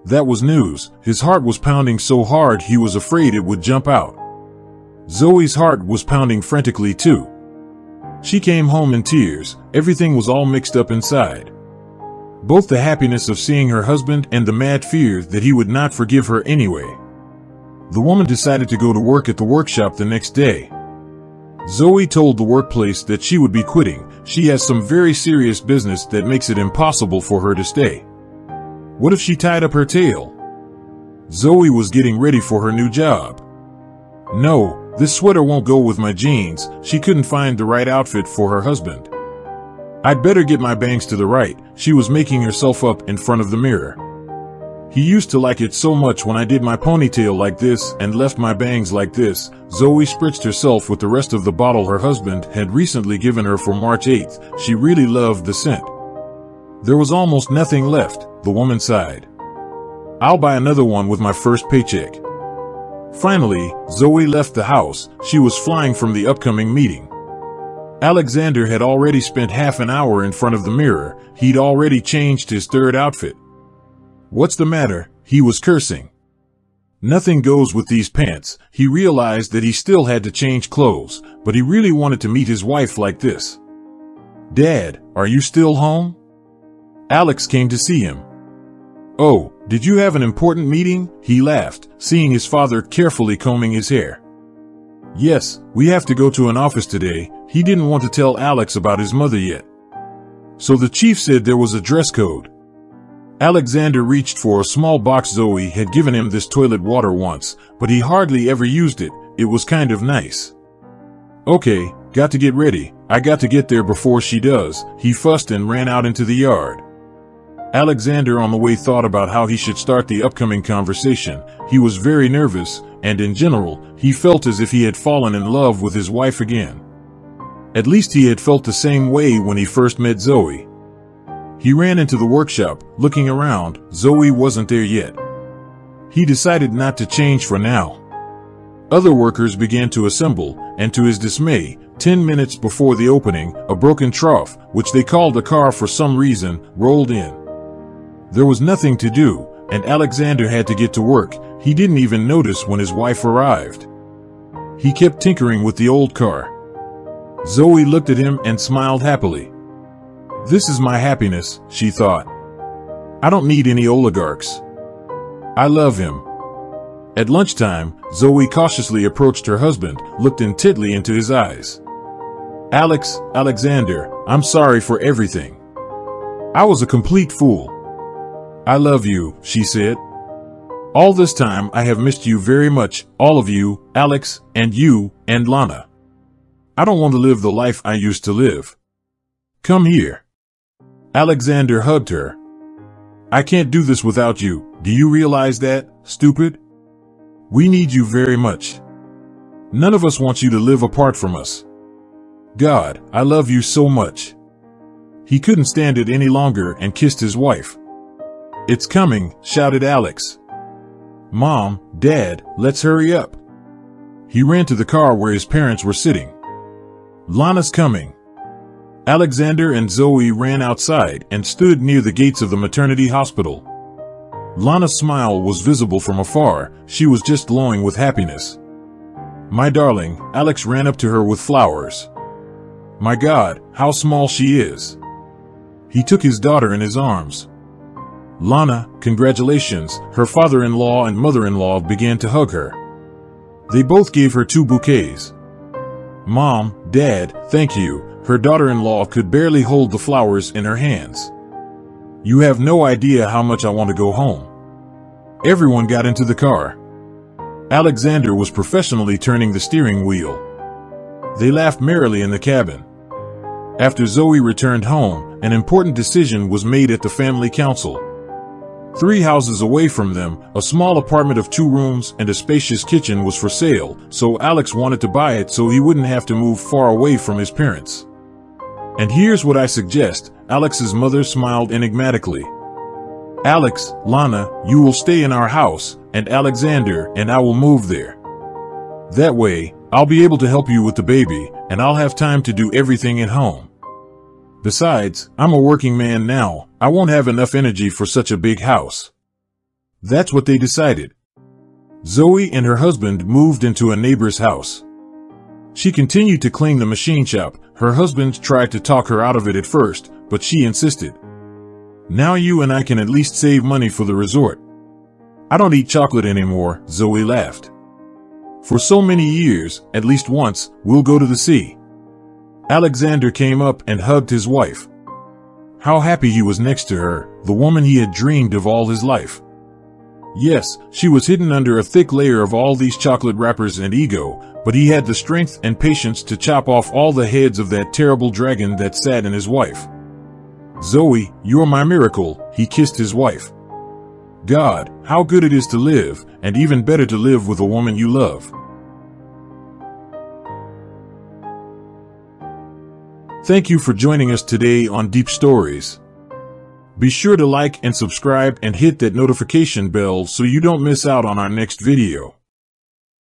A: That was news, his heart was pounding so hard he was afraid it would jump out. Zoe's heart was pounding frantically too. She came home in tears, everything was all mixed up inside. Both the happiness of seeing her husband and the mad fear that he would not forgive her anyway. The woman decided to go to work at the workshop the next day. Zoe told the workplace that she would be quitting. She has some very serious business that makes it impossible for her to stay. What if she tied up her tail? Zoe was getting ready for her new job. No, this sweater won't go with my jeans. She couldn't find the right outfit for her husband. I'd better get my bangs to the right. She was making herself up in front of the mirror. He used to like it so much when I did my ponytail like this and left my bangs like this. Zoe spritzed herself with the rest of the bottle her husband had recently given her for March 8th. She really loved the scent. There was almost nothing left, the woman sighed. I'll buy another one with my first paycheck. Finally, Zoe left the house. She was flying from the upcoming meeting. Alexander had already spent half an hour in front of the mirror. He'd already changed his third outfit. What's the matter? He was cursing. Nothing goes with these pants. He realized that he still had to change clothes, but he really wanted to meet his wife like this. Dad, are you still home? Alex came to see him. Oh, did you have an important meeting? He laughed, seeing his father carefully combing his hair. Yes, we have to go to an office today. He didn't want to tell Alex about his mother yet. So the chief said there was a dress code. Alexander reached for a small box Zoe had given him this toilet water once, but he hardly ever used it. It was kind of nice. Okay, got to get ready. I got to get there before she does. He fussed and ran out into the yard. Alexander on the way thought about how he should start the upcoming conversation. He was very nervous, and in general, he felt as if he had fallen in love with his wife again. At least he had felt the same way when he first met Zoe. He ran into the workshop, looking around, Zoe wasn't there yet. He decided not to change for now. Other workers began to assemble, and to his dismay, 10 minutes before the opening, a broken trough, which they called a car for some reason, rolled in. There was nothing to do, and Alexander had to get to work. He didn't even notice when his wife arrived. He kept tinkering with the old car. Zoe looked at him and smiled happily. This is my happiness, she thought. I don't need any oligarchs. I love him. At lunchtime, Zoe cautiously approached her husband, looked intently into his eyes. Alex, Alexander, I'm sorry for everything. I was a complete fool. I love you, she said. All this time I have missed you very much, all of you, Alex, and you, and Lana. I don't want to live the life I used to live. Come here. Alexander hugged her. I can't do this without you. Do you realize that, stupid? We need you very much. None of us wants you to live apart from us. God, I love you so much. He couldn't stand it any longer and kissed his wife. It's coming, shouted Alex. Mom, Dad, let's hurry up. He ran to the car where his parents were sitting. Lana's coming. Alexander and Zoe ran outside and stood near the gates of the maternity hospital. Lana's smile was visible from afar. She was just glowing with happiness. My darling, Alex ran up to her with flowers. My God, how small she is. He took his daughter in his arms. Lana, congratulations, her father-in-law and mother-in-law began to hug her. They both gave her two bouquets. Mom, Dad, thank you, her daughter-in-law could barely hold the flowers in her hands. You have no idea how much I want to go home. Everyone got into the car. Alexander was professionally turning the steering wheel. They laughed merrily in the cabin. After Zoe returned home, an important decision was made at the family council. Three houses away from them, a small apartment of two rooms and a spacious kitchen was for sale, so Alex wanted to buy it so he wouldn't have to move far away from his parents. And here's what I suggest, Alex's mother smiled enigmatically. Alex, Lana, you will stay in our house, and Alexander and I will move there. That way, I'll be able to help you with the baby, and I'll have time to do everything at home. Besides, I'm a working man now, I won't have enough energy for such a big house. That's what they decided. Zoe and her husband moved into a neighbor's house. She continued to clean the machine shop, Her husband tried to talk her out of it at first, but she insisted. Now you and I can at least save money for the resort. I don't eat chocolate anymore, Zoe laughed. For so many years, at least once, we'll go to the sea. Alexander came up and hugged his wife. How happy he was next to her, the woman he had dreamed of all his life. Yes, she was hidden under a thick layer of all these chocolate wrappers and ego, but he had the strength and patience to chop off all the heads of that terrible dragon that sat in his wife. Zoe, you're my miracle, he kissed his wife. God, how good it is to live, and even better to live with a woman you love. Thank you for joining us today on Deep Stories. Be sure to like and subscribe and hit that notification bell so you don't miss out on our next video.